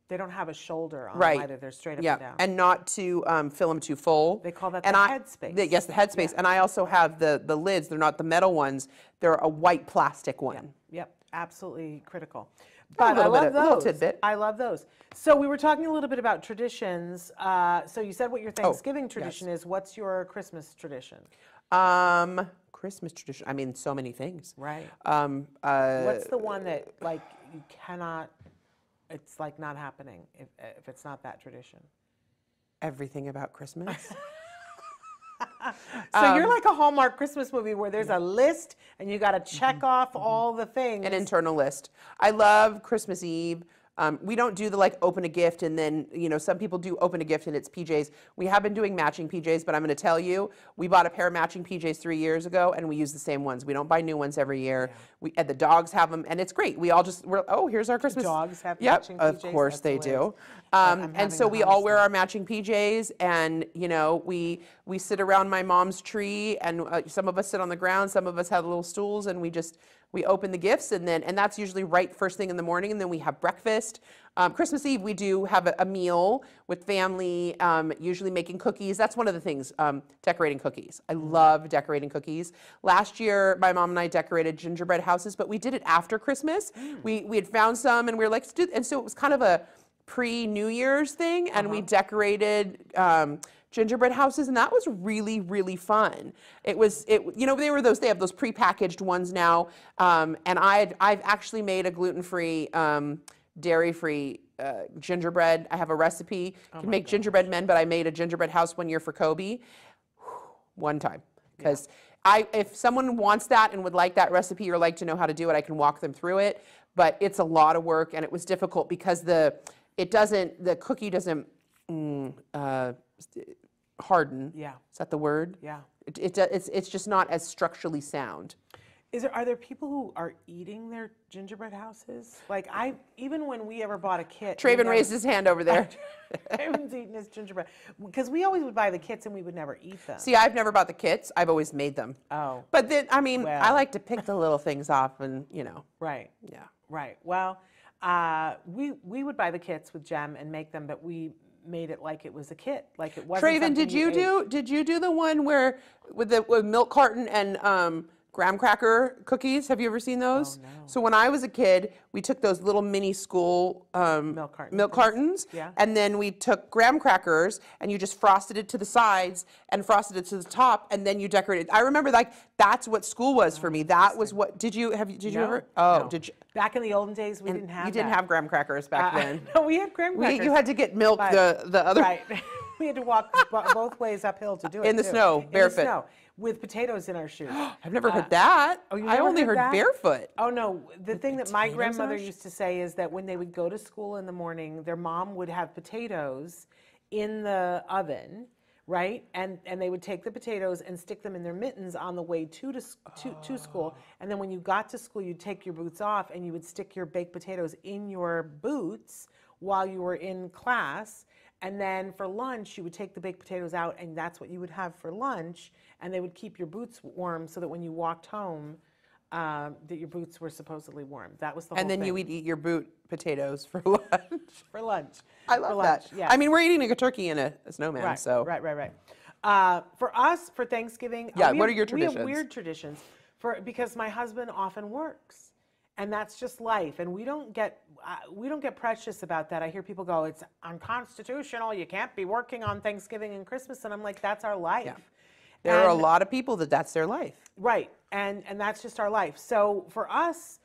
they don't have a shoulder on Right. either. They're straight up yeah, and down. and not to um, fill them too full. They call that and the I, headspace. the- yes, the headspace. And I also have the the lids. They're not the metal ones. They're a white plastic one. Yep, absolutely critical. But I love of- those. I love those. So we were talking a little bit about traditions. Uh, so you said what your Thanksgiving Oh, yes. tradition is. What's your Christmas tradition? Um, Christmas tradition. I mean, so many things. Right. Um, uh, What's the one that like you cannot? It's like not happening if if it's not that tradition. everything about Christmas. *laughs* So Um, you're like a Hallmark Christmas movie where there's a list and you got to check off all the things. Mm-hmm. an internal list. I love Christmas Eve. Um, we don't do the like open a gift and then you know some people do open a gift and it's PJs. We have been doing matching PJs, but I'm going to tell you, we bought a pair of matching PJs three years ago and we use the same ones. We don't buy new ones every year. We and the dogs have them and it's great. We all just we're oh here's our Christmas. dogs have yep, matching Of course That's they hilarious. do. Um, and so we all wear our matching PJs and you know we we sit around my mom's tree and uh, some of us sit on the ground, some of us have little stools and we just we open the gifts and then and that's usually right first thing in the morning and then we have breakfast. Um, Christmas Eve we do have a, a meal with family, um, usually making cookies. That's one of the things, um, decorating cookies. I love decorating cookies. Last year my mom and I decorated gingerbread houses, but we did it after Christmas. We we had found some and we were like, "Let's do, and so it was kind of a pre-New Year's thing, and we decorated um, gingerbread houses, and that was really, really fun. It was, it, you know, they were those. They have those pre-packaged ones now, um, and I, I've actually made a gluten-free, um, dairy-free uh, gingerbread. I have a recipe. You can make gingerbread men, but I made a gingerbread house one year for Kobe one time because I if someone wants that and would like that recipe or like to know how to do it, I can walk them through it. But it's a lot of work and it was difficult because the it doesn't the cookie doesn't mm, uh, harden. Yeah. is that the word? Yeah. It, it, it's it's just not as structurally sound. Is there are there people who are eating their gingerbread houses? Like I even when we ever bought a kit, Traven never- raised his hand over there. *laughs* Traven's eating his gingerbread because we always would buy the kits and we would never eat them. See, I've never bought the kits. I've always made them. oh, But then, I mean, I like to pick the little things off, and you know, right, yeah. right. Well, uh, we we would buy the kits with Jem and make them, but we made it like it was a kit, like it wasn't. Traven, did you ate. do did you do the one where with the with milk carton and um, graham cracker cookies? Have you ever seen those? Oh, no. So when I was a kid, we took those little mini school um, Milk carton milk cartons, Yeah. and then we took graham crackers and you just frosted it to the sides and frosted it to the top, and then you decorated. I remember like that's what school was for me. That was what. Did you have? you- Did you ever? Oh, no. did you? Back in the olden days, we didn't have. you didn't that. have graham crackers back Uh, then. *laughs* no, we had graham We, crackers. you had to get milk but- the the other. right. *laughs* we had to walk bo- both ways uphill to do it. In the too. snow, In barefoot. the snow, with potatoes in our shoes. *gasps* I've never heard uh, that. oh, you I only heard heard barefoot. Oh no, the thing that my grandmother used to say is that when they would go to school in the morning, their mom would have potatoes in the oven, right? And and they would take the potatoes and stick them in their mittens on the way to to, to, to school. Ah. And then when you got to school, you'd take your boots off and you would stick your baked potatoes in your boots while you were in class. And then for lunch, you would take the baked potatoes out, and that's what you would have for lunch. And they would keep your boots warm so that when you walked home, um, that your boots were supposedly warm. That was the whole thing. And then thing. you would eat your boot potatoes for *laughs* lunch. for lunch. I love lunch, that. Yeah. I mean, we're eating a turkey and a, a snowman, right, so right, right, right. Uh, for us, for Thanksgiving, uh, Yeah, we what have- are your traditions? We have weird traditions for because my husband often works, and that's just life. And we don't get uh, we don't get precious about that. I hear people go, "It's unconstitutional. You can't be working on Thanksgiving and Christmas," and I'm like, "That's our life." there are a lot of people that that's their life. Right, and and that's just our life. So for us,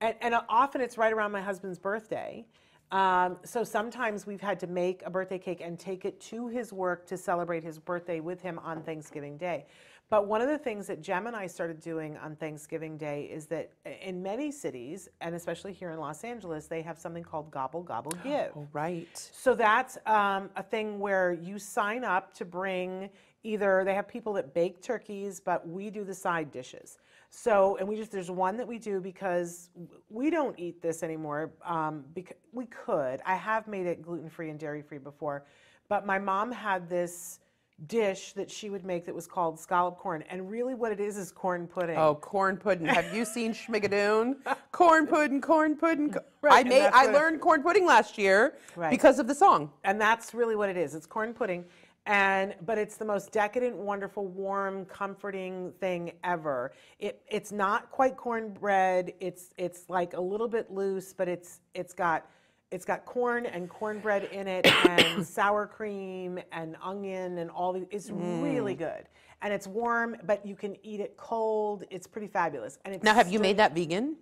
and, and often it's right around my husband's birthday. Um, so sometimes we've had to make a birthday cake and take it to his work to celebrate his birthday with him on Thanksgiving Day. But one of the things that Jem and I started doing on Thanksgiving Day is that in many cities, and especially here in Los Angeles, they have something called Gobble Gobble Give. Oh, right. So that's um, a thing where you sign up to bring either they have people that bake turkeys, but we do the side dishes. So and we just there's one that we do because we don't eat this anymore. Um, because we could. I have made it gluten free and dairy free before, but my mom had this dish that she would make that was called scallop corn, and really what it is is corn pudding. Oh, corn pudding. Have you seen Schmigadoon? *laughs* corn pudding, corn pudding. co- Right, I made I learned corn pudding last year Right. because of the song. and that's really what it is. It's corn pudding, and but it's the most decadent, wonderful, warm, comforting thing ever. It it's not quite cornbread. It's it's like a little bit loose, but it's it's got it's got corn and cornbread in it, and *coughs* sour cream and onion and all the. It's really Mm. good, and it's warm, but you can eat it cold. It's pretty fabulous. And it's Now, have you made that vegan?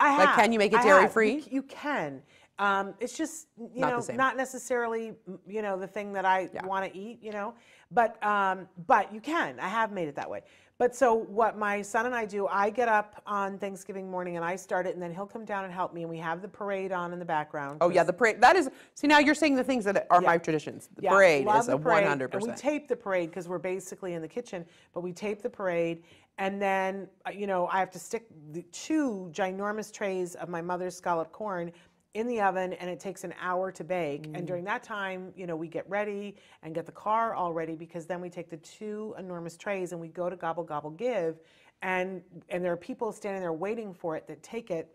I Like, have. can you make it dairy have. You free? You, can. Um, it's just you Not know not necessarily you know the thing that I Yeah. want to eat. You know, but um, but you can. I have made it that way. But so what my son and I do, I get up on Thanksgiving morning and I start it, and then he'll come down and help me, and we have the parade on in the background. Oh, yeah, the parade. That is, see, now you're saying the things that are my Yeah. traditions. The yeah, parade is the a 100%. We tape the parade because we're basically in the kitchen, but we tape the parade. And then, uh, you know, I have to stick the two ginormous trays of my mother's scallop corn in the oven, and it takes an hour to bake. Mm. And during that time, you know, we get ready and get the car all ready because then we take the two enormous trays and we go to Gobble Gobble Give. And, and there are people standing there waiting for it that take it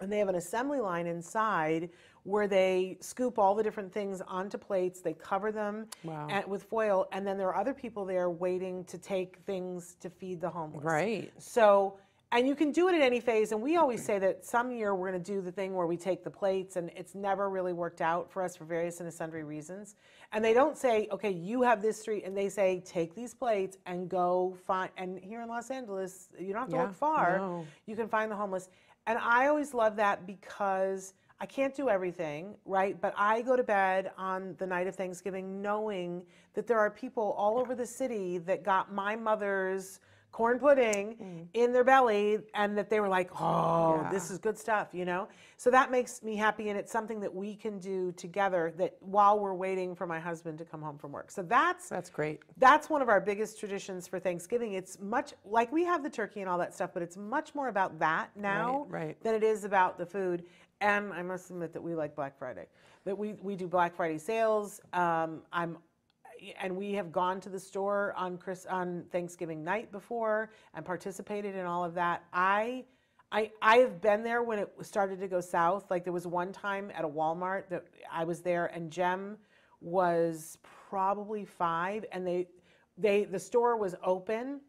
and they have an assembly line inside where they scoop all the different things onto plates they cover them Wow. and, with foil and then there are other people there waiting to take things to feed the homeless Right. so and you can do it at any phase and we always say that some year we're going to do the thing where we take the plates and it's never really worked out for us for various and sundry reasons and they don't say okay you have this street and they say take these plates and go find and here in los angeles you don't have to Yeah, look far no. you can find the homeless. And I always love that because I can't do everything, right? But I go to bed on the night of Thanksgiving knowing that there are people all over the city that got my mother's corn pudding in their belly and that they were like, oh, Yeah. this is good stuff, you know? So that makes me happy and it's something that we can do together that while we're waiting for my husband to come home from work. So that's That's great. that's one of our biggest traditions for Thanksgiving. It's much like we have the turkey and all that stuff, but it's much more about that now Right, right. than it is about the food. And I must admit that we like Black Friday. That we, we do Black Friday sales. Um, I'm and we have gone to the store on Chris on Thanksgiving night before and participated in all of that. I I I have been there when it started to go south. Like there was one time at a Walmart that I was there and Jem was probably 5 and they they the store was open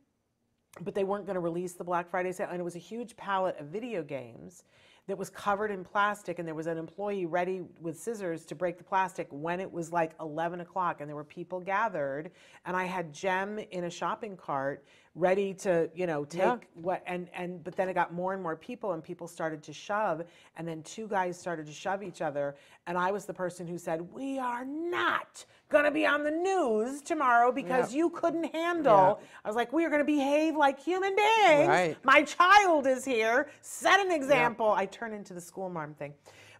but they weren't going to release the Black Friday sale and it was a huge pallet of video games that was covered in plastic, and there was an employee ready with scissors to break the plastic when it was like 11 o'clock, and there were people gathered, and I had Jem in a shopping cart ready to, you know, take Yeah. what and and but then it got more and more people and people started to shove and then two guys started to shove each other and I was the person who said we are not going to be on the news tomorrow because Yeah. you couldn't handle. I was like we are going to behave like human beings. Right. my child is here. Set an example. I turn into the school mom thing.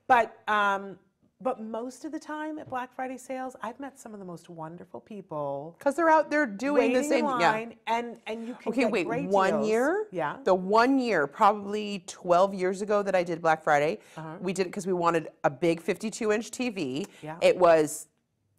But um but most of the time at Black Friday sales, I've met some of the most wonderful people Because they're out there doing waiting the same. in yeah. line, and and you can Okay, get wait, great one deals. year? Yeah. The one year, probably 12 years ago that I did Black Friday, Uh-huh. we did it because we wanted a big 52 inch TV. Yeah. It was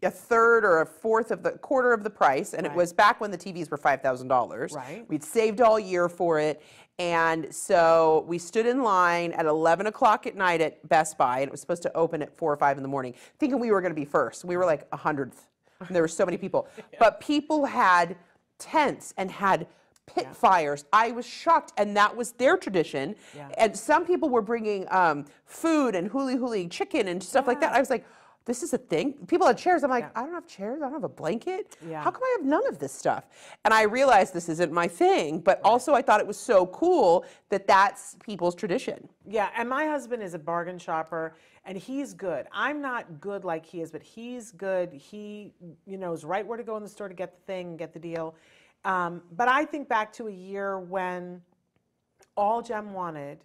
a third or a fourth of the quarter of the price, and it was back when the TVs were $5,000. Right. We'd saved all year for it. And so we stood in line at 11 o'clock at night at Best Buy, and it was supposed to open at 4 or 5 in the morning, thinking we were going to be first. We were like a hundredth. And there were so many *laughs* people. But people had tents and had pit fires. I was shocked, and that was their tradition. Yeah. And some people were bringing um, food and huli huli chicken and stuff like that. I was like, this is a thing. People had chairs. I'm like, Yeah. I don't have chairs. I don't have a blanket. Yeah. How come I have none of this stuff? And I realized this isn't my thing, but also I thought it was so cool that that's people's tradition. Yeah, and my husband is a bargain shopper and he's good. I'm not good like he is, but he's good. He you knows right where to go in the store to get the thing, get the deal. Um, but I think back to a year when all Jem wanted,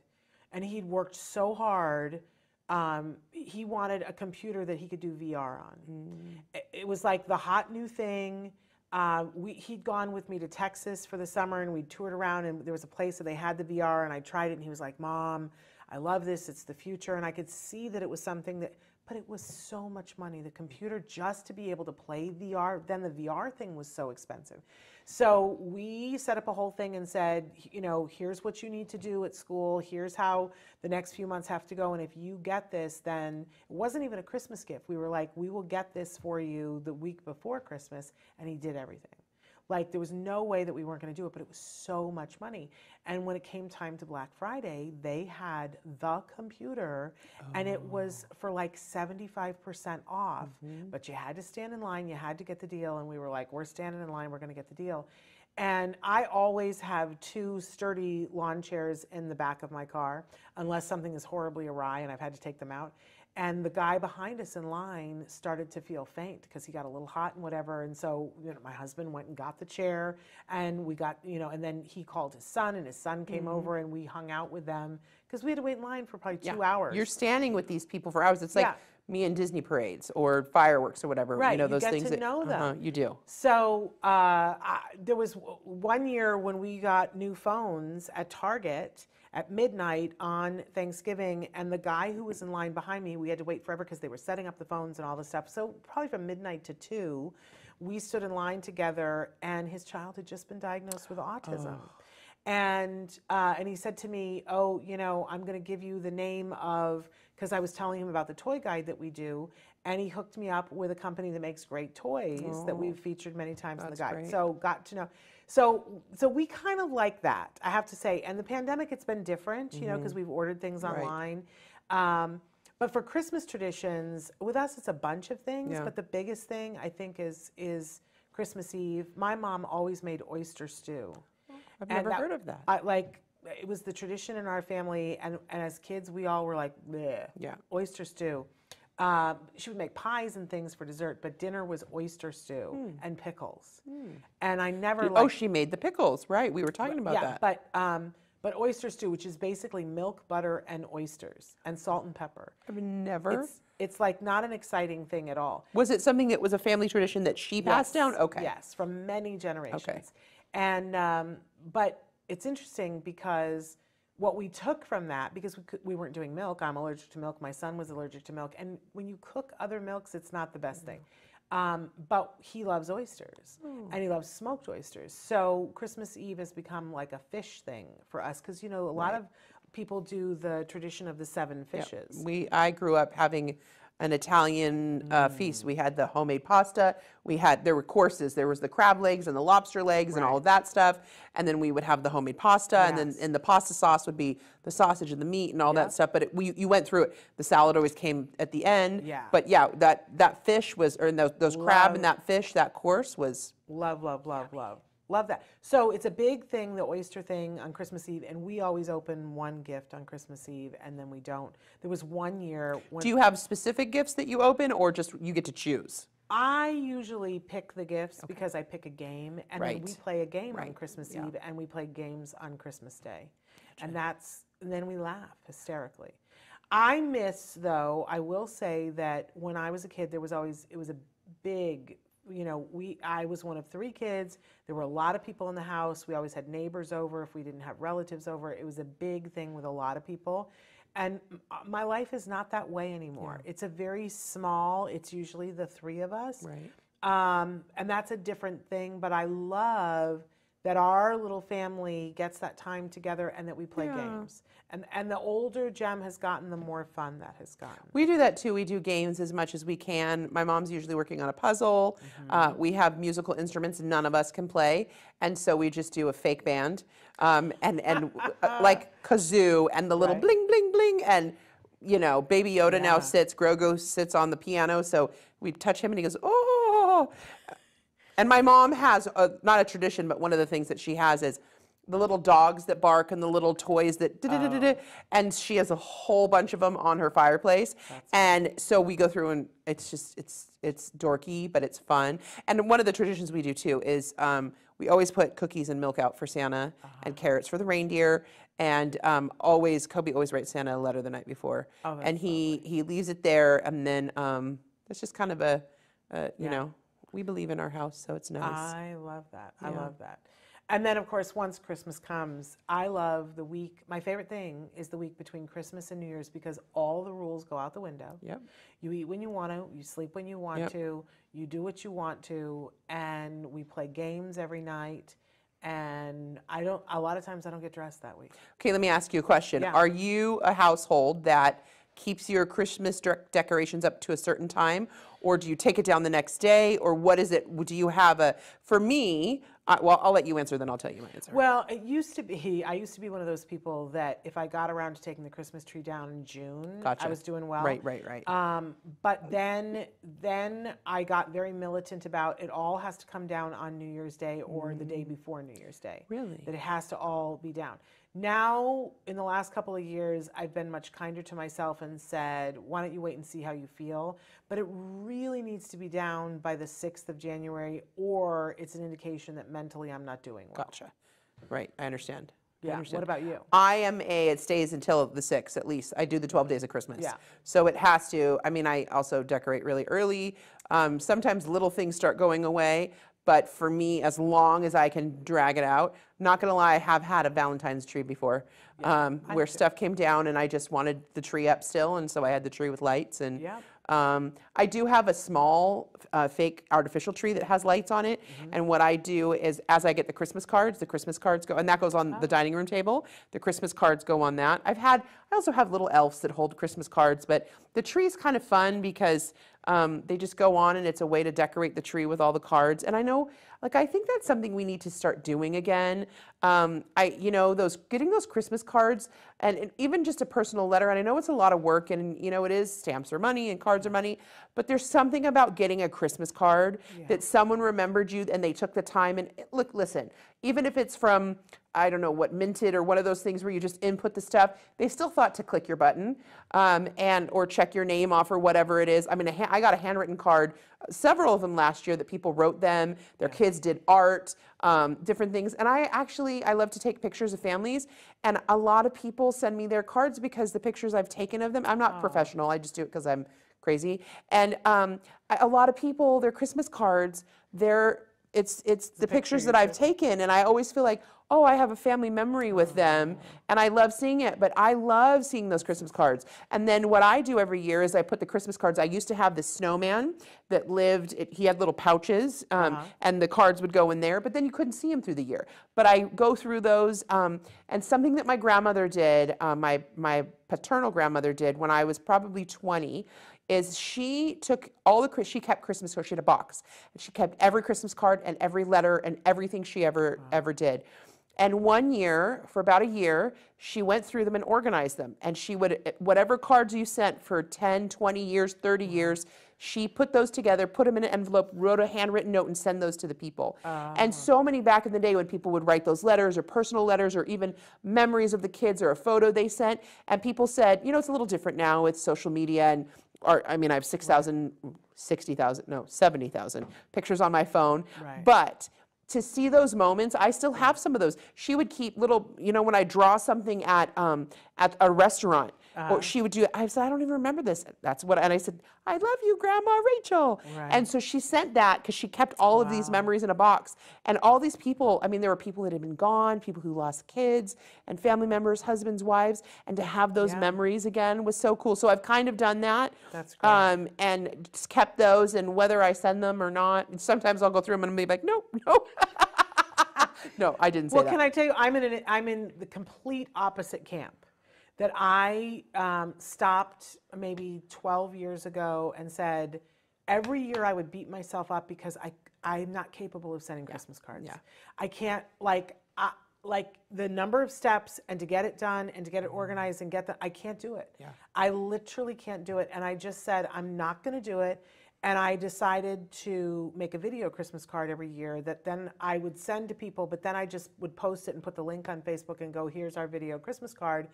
and he'd worked so hard. Um, he wanted a computer that he could do VR on. It, it was like the hot new thing. Uh, we, he'd gone with me to Texas for the summer, and we toured around, and there was a place that they had the VR, and I tried it, and he was like, "Mom, I love this. It's the future." And I could see that it was something that, but it was so much money. The computer just to be able to play VR. Then the VR thing was so expensive. So we set up a whole thing and said, you know, here's what you need to do at school. Here's how the next few months have to go. And if you get this, then it wasn't even a Christmas gift. We were like, we will get this for you the week before Christmas. And he did everything. Like there was no way that we weren't going to do it, but it was so much money. And when it came time to Black Friday, they had the computer and it was oh. for like 75% off. Mm-hmm. But you had to stand in line, you had to get the deal. And we were like, we're standing in line, we're going to get the deal. And I always have two sturdy lawn chairs in the back of my car, unless something is horribly awry and I've had to take them out. And the guy behind us in line started to feel faint because he got a little hot and whatever. And so, you know, my husband went and got the chair and we got, you know, and then he called his son and his son came over and we hung out with them because we had to wait in line for probably two hours. You're standing with these people for hours. It's like Yeah. me and Disney parades or fireworks or whatever. Right, You know you those get things. to that- know them. uh-huh, you do. So uh, I, there was w- one year when we got new phones at Target at midnight on Thanksgiving, and the guy who was in line behind me, we had to wait forever because they were setting up the phones and all this stuff. So probably from midnight to two, we stood in line together, and his child had just been diagnosed with autism. And uh, and he said to me, "Oh, you know, I'm going to give you the name of because I was telling him about the toy guide that we do, and he hooked me up with a company that makes great toys that we've featured many times in the guide. great. So got to know. So so we kind of like that, I have to say. And the pandemic, it's been different, you know, because we've ordered things Right. online. Um, but for Christmas traditions, with us, it's a bunch of things. Yeah. But the biggest thing I think is is Christmas Eve. My mom always made oyster stew. I've And never that- heard of that. I, like it was the tradition in our family, and, and as kids, we all were like, Bleh, Yeah. oyster stew. Uh, she would make pies and things for dessert, but dinner was oyster stew and pickles. And I never Hmm. oh, she made the pickles, right? We were talking about yeah, that. but um, but oyster stew, which is basically milk, butter, and oysters, and salt and pepper. I've never. It's it's like not an exciting thing at all. was it something that was a family tradition that she passed down? Okay. Yes, from many generations. Okay. And um, but it's interesting because what we took from that because we could, we weren't doing milk. I'm allergic to milk. My son was allergic to milk. And when you cook other milks, it's not the best thing. Um, but he loves oysters and he loves smoked oysters. So Christmas Eve has become like a fish thing for us because you know a lot of people do the tradition of the seven Yeah. fishes. We I grew up having an Italian uh, feast. We had the homemade pasta. We had there were courses. There was the crab legs and the lobster legs and all of that stuff. And then we would have the homemade pasta, and then Yes. in the pasta sauce would be the sausage and the meat and all Yep. that stuff. But it, we, you went through it. The salad always came at the end. Yeah. But yeah, that that fish was, or those, those crab and that fish, that course was Love, love, love, love. Love that. So it's a big thing, the oyster thing on Christmas Eve, and we always open one gift on Christmas Eve and then we don't. There was one year when Do you have specific gifts that you open, or just you get to choose? I usually pick the gifts because I pick a game and then we play a game on Christmas Yeah. Eve and we play games on Christmas Day. And that's and then we laugh hysterically. I miss though, I will say that when I was a kid there was always it was a big you know, we I was one of three kids. There were a lot of people in the house. We always had neighbors over if we didn't have relatives over. It was a big thing with a lot of people. And uh, my life is not that way anymore. It's a very small, it's usually the three of us. Right. Um, and that's a different thing, but I love that our little family gets that time together and that we play games. And, and the older Jem has gotten, the more fun that has gotten. We do that too. We do games as much as we can. My mom's usually working on a puzzle. Uh, we have musical instruments none of us can play, and so we just do a fake band, um, and and uh, *laughs* like kazoo and the little Right. bling bling bling, and you know, Baby Yoda now sits. Grogu sits on the piano, so we touch him and he goes oh. And my mom has a, not a tradition, but one of the things that she has is the little dogs that bark and the little toys that da-da-da-da-da, and she has a whole bunch of them on her fireplace. and so we go through and it's just it's it's dorky, but it's fun. And one of the traditions we do too is um, we always put cookies and milk out for Santa and carrots for the reindeer. And um, always, Kobe always writes Santa a letter the night before, Oh, and he he leaves it there, and then um, it's just kind of a, uh, you Yeah. know, we believe in our house, so it's nice. I love that. I Yeah. love that. And then, of course, once Christmas comes, I love the week. My favorite thing is the week between Christmas and New Year's because all the rules go out the window. Yep. You eat when you want to, you sleep when you want Yep. to, you do what you want to, and we play games every night. And I don't, a lot of times I don't get dressed that week. Okay, let me ask you a question. Yeah. Are you a household that keeps your Christmas dec- decorations up to a certain time, or do you take it down the next day, or what is it? Do you have a? For me, I, well, I'll let you answer, then I'll tell you my answer. Well, it used to be, I used to be one of those people that if I got around to taking the Christmas tree down in June, Gotcha. I was doing well. Right, right, right. Um, but then, then I got very militant about it all has to come down on New Year's Day or the day before New Year's Day. Really? That it has to all be down. Now, in the last couple of years, I've been much kinder to myself and said, why don't you wait and see how you feel? But it really needs to be down by the 6th of January, or it's an indication that mentally I'm not doing well. Gotcha. Right, I understand. Yeah. understand. What about you? I am a, it stays until the 6th at least. I do the 12 days of Christmas. Yeah. So it has to, I mean, I also decorate really early. Um, sometimes little things start going away, but for me, as long as I can drag it out, not gonna lie, I have had a Valentine's tree before um, where stuff came down and I just wanted the tree up still, and so I had the tree with lights and. Yep. Um, I do have a small uh, fake artificial tree that has lights on it, and what I do is, as I get the Christmas cards, the Christmas cards go, and that goes on the dining room table. The Christmas cards go on that. I've had, I also have little elves that hold Christmas cards, but the tree's kind of fun because um, they just go on, and it's a way to decorate the tree with all the cards. And I know, like, I think that's something we need to start doing again. Um, I, you know, those getting those Christmas cards, and, and even just a personal letter. And I know it's a lot of work, and you know, it is stamps are money and cards are money. But there's something about getting a Christmas card that someone remembered you and they took the time. And look, listen, even if it's from I don't know what Minted or one of those things where you just input the stuff, they still thought to click your button um, and or check your name off or whatever it is. I mean, I got a handwritten card, several of them last year that people wrote them. Their kids did art, um, different things, and I actually I love to take pictures of families, and a lot of people send me their cards because the pictures I've taken of them. I'm not professional. I just do it because I'm crazy. And um, a a lot of people, their Christmas cards, they're it's it's the, pictures that I've taken, and I always feel like, oh, I have a family memory with them, and I love seeing it. But I love seeing those Christmas cards. And then what I do every year is I put the Christmas cards. I used to have this snowman that lived. It, he had little pouches, um, and the cards would go in there. But then you couldn't see him through the year. But I go through those, um, and something that my grandmother did, uh, my my paternal grandmother did when I was probably 20, is she took all the she kept Christmas cards. She had a box, and she kept every Christmas card and every letter and everything she ever ever did. And one year, for about a year, she went through them and organized them. And she would, eh, whatever cards you sent for 10, 20 years, 30 years, she put those together, put them in an envelope, wrote a handwritten note, and send those to the people. And oh. so many back in the day when people would write those letters or personal letters or even memories of the kids or a photo they sent, and people said, you know, it's a little different now with social media and or I mean, I have 6,000, 60,000, no, 70,000 pictures on my phone. Right. But to see those moments, I still have some of those. She would keep little, you know, when I draw something at um, at a restaurant, Uh-huh. or she would do. I said, I don't even remember this. That's what, and I said, I love you, Grandma Rachel. Right. And so she sent that because she kept all of these memories in a box. And all these people, I mean, there were people that had been gone, people who lost kids, and family members, husbands, wives, and to have those Yeah. memories again was so cool. So I've kind of done that. That's great. Um, and just kept those, and whether I send them or not, sometimes I'll go through them and be like, nope, *laughs* nope. *laughs* no, I didn't say Well, that. can I tell you, I'm in an, I'm in the complete opposite camp. That I um, stopped maybe 12 years ago and said, every year I would beat myself up because I I'm not capable of sending Christmas cards. yeah. I can't like I, like the number of steps and to get it done and to get it organized and get the I can't do it. Yeah. I literally can't do it, and I just said I'm not going to do it. And I decided to make a video Christmas card every year that then I would send to people, but then I just would post it and put the link on Facebook and go, here's our video Christmas card.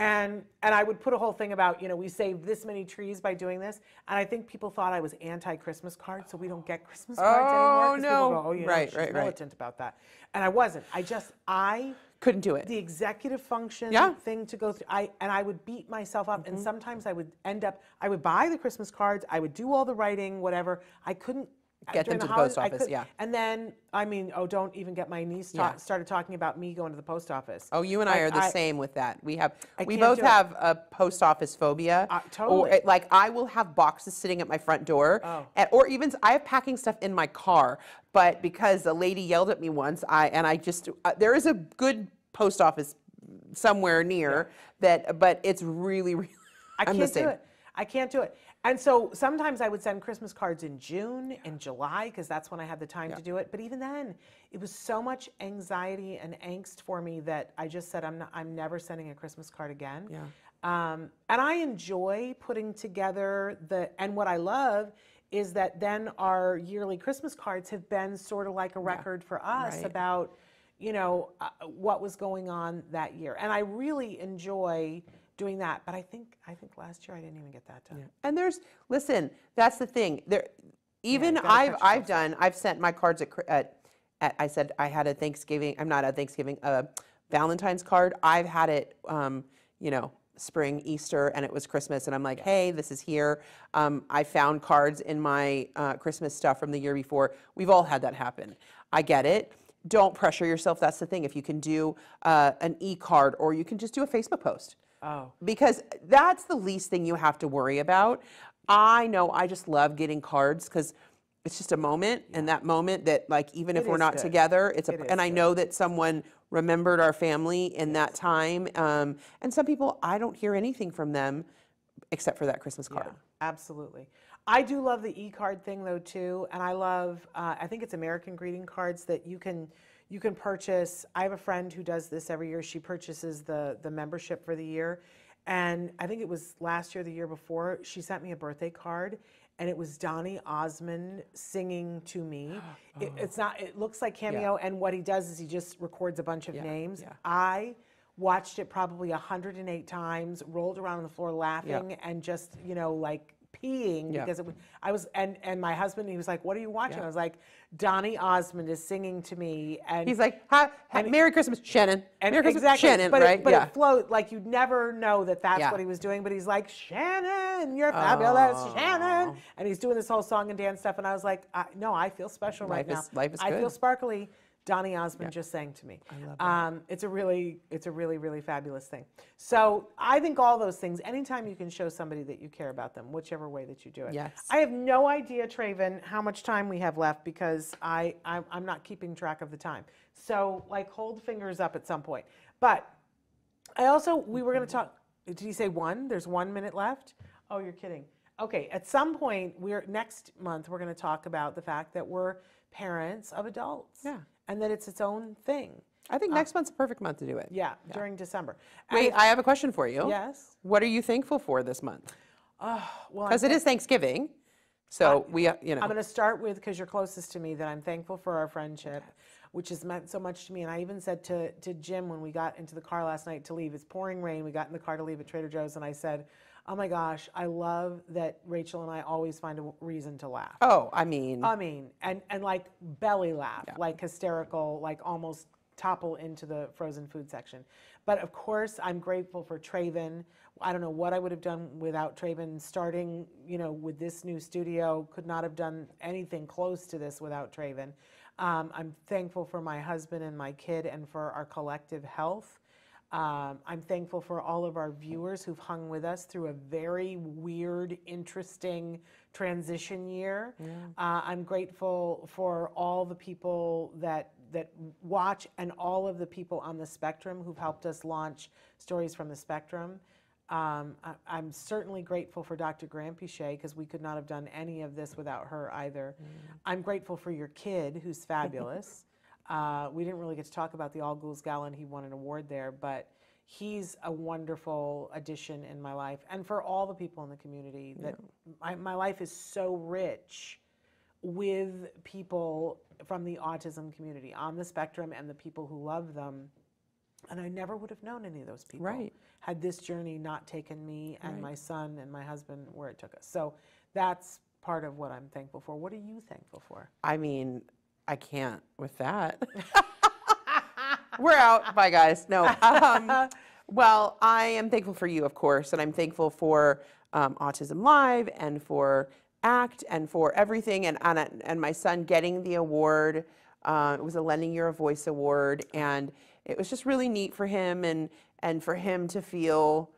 And and I would put a whole thing about, you know, we saved this many trees by doing this. And I think people thought I was anti-Christmas cards, so we don't get Christmas cards anymore. Oh, 'cause no. go, oh, you know, Right, she's right, right. militant about that. And I wasn't. I just I Couldn't do it. the executive function Yeah. Mm-hmm. thing to go through. I and I would beat myself up, and sometimes I would end up. I would buy the Christmas cards. I would do all the writing, whatever. I couldn't Get them to the holidays, post office, couldn't- yeah. And then I mean, oh, don't even get my niece ta- Yeah. started talking about me going to the post office. Oh, you and I Like, are the same with that. We have, I we both do it. have a post office phobia. Uh, Or, totally. it- like I will have boxes sitting at my front door, Oh. and, or even I have packing stuff in my car. But because a lady yelled at me once, I and I just uh, there is a good post office somewhere near that, but it's really, really. *laughs* I I'm can't do it. I can't do it. And so sometimes I would send Christmas cards in June and July because that's when I had the time to do it. But even then, it was so much anxiety and angst for me that I just said I'm not, I'm never sending a Christmas card again. Yeah. Um, and I enjoy putting together the and what I love is that then our yearly Christmas cards have been sort of like a record for us Right. about you know uh, what was going on that year. And I really enjoy doing that. But I think I think last year I didn't even get that done. Yeah. And there's, listen, that's the thing. There, even gotta I've I've done. I've sent my cards at, at, at. I said I had a Thanksgiving. I'm not a Thanksgiving. A Valentine's card. I've had it. Um, you know, spring, Easter, and it was Christmas, and I'm like, hey, this is here. Um, I found cards in my uh, Christmas stuff from the year before. We've all had that happen. I get it. Don't pressure yourself. That's the thing. If you can do uh, an e-card, or you can just do a Facebook post Oh. because that's the least thing you have to worry about. I know I just love getting cards because it's just a moment, and that moment that like even if we're not good. together, it's a It and I good. know that someone remembered our family in that time. Um, and some people I don't hear anything from them except for that Christmas card. Yeah, absolutely. I do love the e-card thing though too, and I love. Uh, I think it's American greeting cards that you can you can purchase. I have a friend who does this every year. She purchases the the membership for the year, and I think it was last year, the year before. She sent me a birthday card, and it was Donny Osmond singing to me. *gasps* It, oh. it's not. It looks like cameo, and what he does is he just records a bunch of names. yeah. I watched it probably 108 times, rolled around on the floor laughing, and just you know like peeing Yeah. because it was, I was and and my husband he was like, "What are you watching?" I was like, "Donny Osmond is singing to me," and He's like, ha, ha, "Merry Christmas, Shannon." and Merry Christmas, exactly, Shannon. but right? it, but yeah. it flowed like you'd never know that that's Yeah. what he was doing. But he's like, "Shannon, you're fabulous, Shannon," and he's doing this whole song and dance stuff. And I was like, I, "No, I feel special right is- now. life is I feel sparkly." Donny Osmond just sang to me. I love that. Um, it's a really, it's a really, really fabulous thing. So I think all those things. Anytime you can show somebody that you care about them, whichever way that you do it. Yes. I have no idea, Traven, how much time we have left because I, I'm, I'm not keeping track of the time. So like, hold fingers up at some point. But I also, we were going to talk. Did you say one? There's one minute left. Oh, you're kidding. Okay, at some point, we're next month we're going to talk about the fact that we're parents of adults. Yeah. And that it's its own thing. I think next month's a perfect month to do it. Yeah, during December. Wait, I have a question for you. yes. What are you thankful for this month? Oh, well, I'm Because it is Thanksgiving. So we, uh, you know. I'm going to start with because you're closest to me that I'm thankful for our friendship, which has meant so much to me. And I even said to, to Jim when we got into the car last night to leave, it's pouring rain. We got in the car to leave at Trader Joe's, and I said, Oh my gosh, I love that Rachel and I always find a reason to laugh. oh, I mean, I mean, and, and like belly laugh, like hysterical, like almost topple into the frozen food section. But of course, I'm grateful for Traven. I don't know what I would have done without Traven. Starting, you know, with this new studio, could not have done anything close to this without Traven. Um, I'm thankful for my husband and my kid and for our collective health. Um, I'm thankful for all of our viewers who've hung with us through a very weird, interesting transition year. Uh, I'm grateful for all the people that that watch and all of the people on the spectrum who've helped us launch Stories from the Spectrum. Um, I, I'm certainly grateful for Dr. Granpeesheh because we could not have done any of this without her either. I'm grateful for your kid who's fabulous. *laughs* Uh, we didn't really get to talk about the All Ghouls Gala, he won an award there, but he's a wonderful addition in my life. And for all the people in the community, that my, my life is so rich with people from the autism community on the spectrum and the people who love them. And I never would have known any of those people Right. had this journey not taken me and my son and my husband where it took us. So that's part of what I'm thankful for. What are you thankful for? I mean, I can't with that. *laughs* We're out. Bye, guys. No. Um, *laughs* well, I am thankful for you, of course, and I'm thankful for um, Autism Live and for ACT and for everything, and and, and my son getting the award. Uh, it was a Lending Your Voice award, and it was just really neat for him and and for him to feel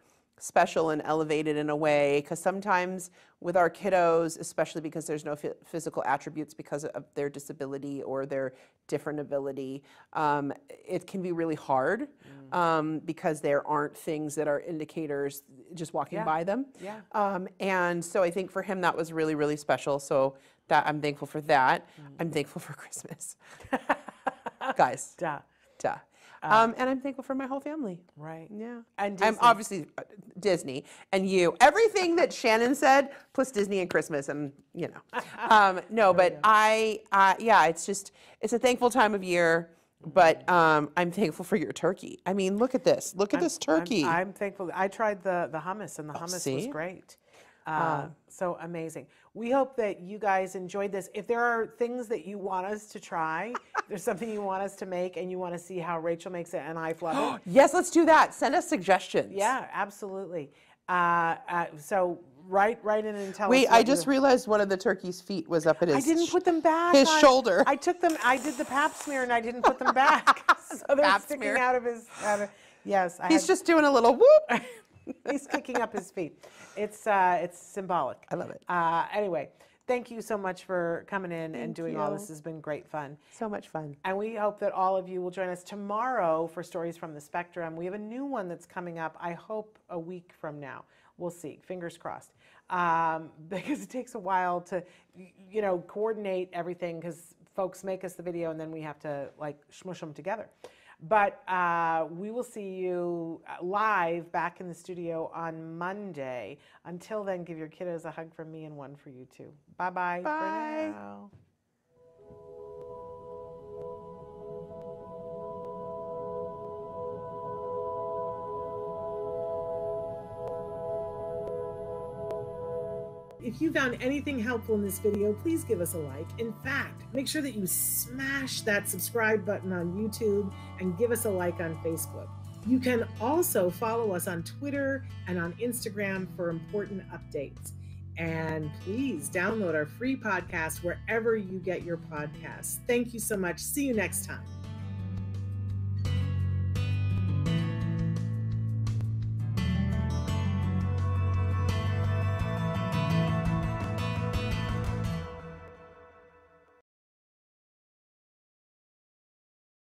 special and elevated in a way because sometimes with our kiddos especially because there's no phy- physical attributes because of their disability or their different ability um, it can be really hard um, because there aren't things that are indicators just walking Yeah. by them. Yeah. um, and so i think for him that was really really special. So that i'm thankful for that. I'm thankful for *laughs* christmas. *laughs* Guys. Duh. duh um, and i'm thankful for my whole family Right. yeah. And I'm obviously uh, Disney and you. Everything that Shannon said, plus Disney and Christmas, and you know. *laughs* Um, no, but I, uh, yeah, it's just, it's a thankful time of year. But um, I'm thankful for your turkey. I mean, look at this. Look at this I'm- turkey. I'm, thankful. I tried the, the hummus, and the hummus was great. Uh, so amazing. We hope that you guys enjoyed this. If there are things that you want us to try, there's something you want us to make, and you want to see how Rachel makes it and I love it, *gasps* yes, let's do that. Send us suggestions. yeah, absolutely. Uh, uh, so write write in and tell us. Wait, I just realized one of the turkey's feet was up at his. I didn't put them back. his on- shoulder. I took them. I did the pap smear and I didn't put them back. *laughs* *laughs* so they're Pap sticking smear. out of his. Out of, yes, I He's had- just doing a little whoop. *laughs* He's kicking up his feet. It's uh, it's symbolic. I love it. Uh, anyway, thank you so much for coming in and Thank doing all you. this. has been great fun. So much fun. And we hope that all of you will join us tomorrow for Stories from the Spectrum. We have a new one that's coming up, I hope, a week from now. We'll see, fingers crossed. Um, *laughs* because it takes a while to, you know, coordinate everything because folks make us the video and then we have to like smush them together. But uh, we will see you uh, live back in the studio on Monday. Until then, give your kiddos a hug from me and one for you too. Bye-bye Bye. If you found anything helpful in this video, please give us a like. In fact, make sure that you smash that subscribe button on YouTube and give us a like on Facebook. You can also follow us on Twitter and on Instagram for important updates. And please download our free podcast wherever you get your podcasts. Thank you so much. See you next time.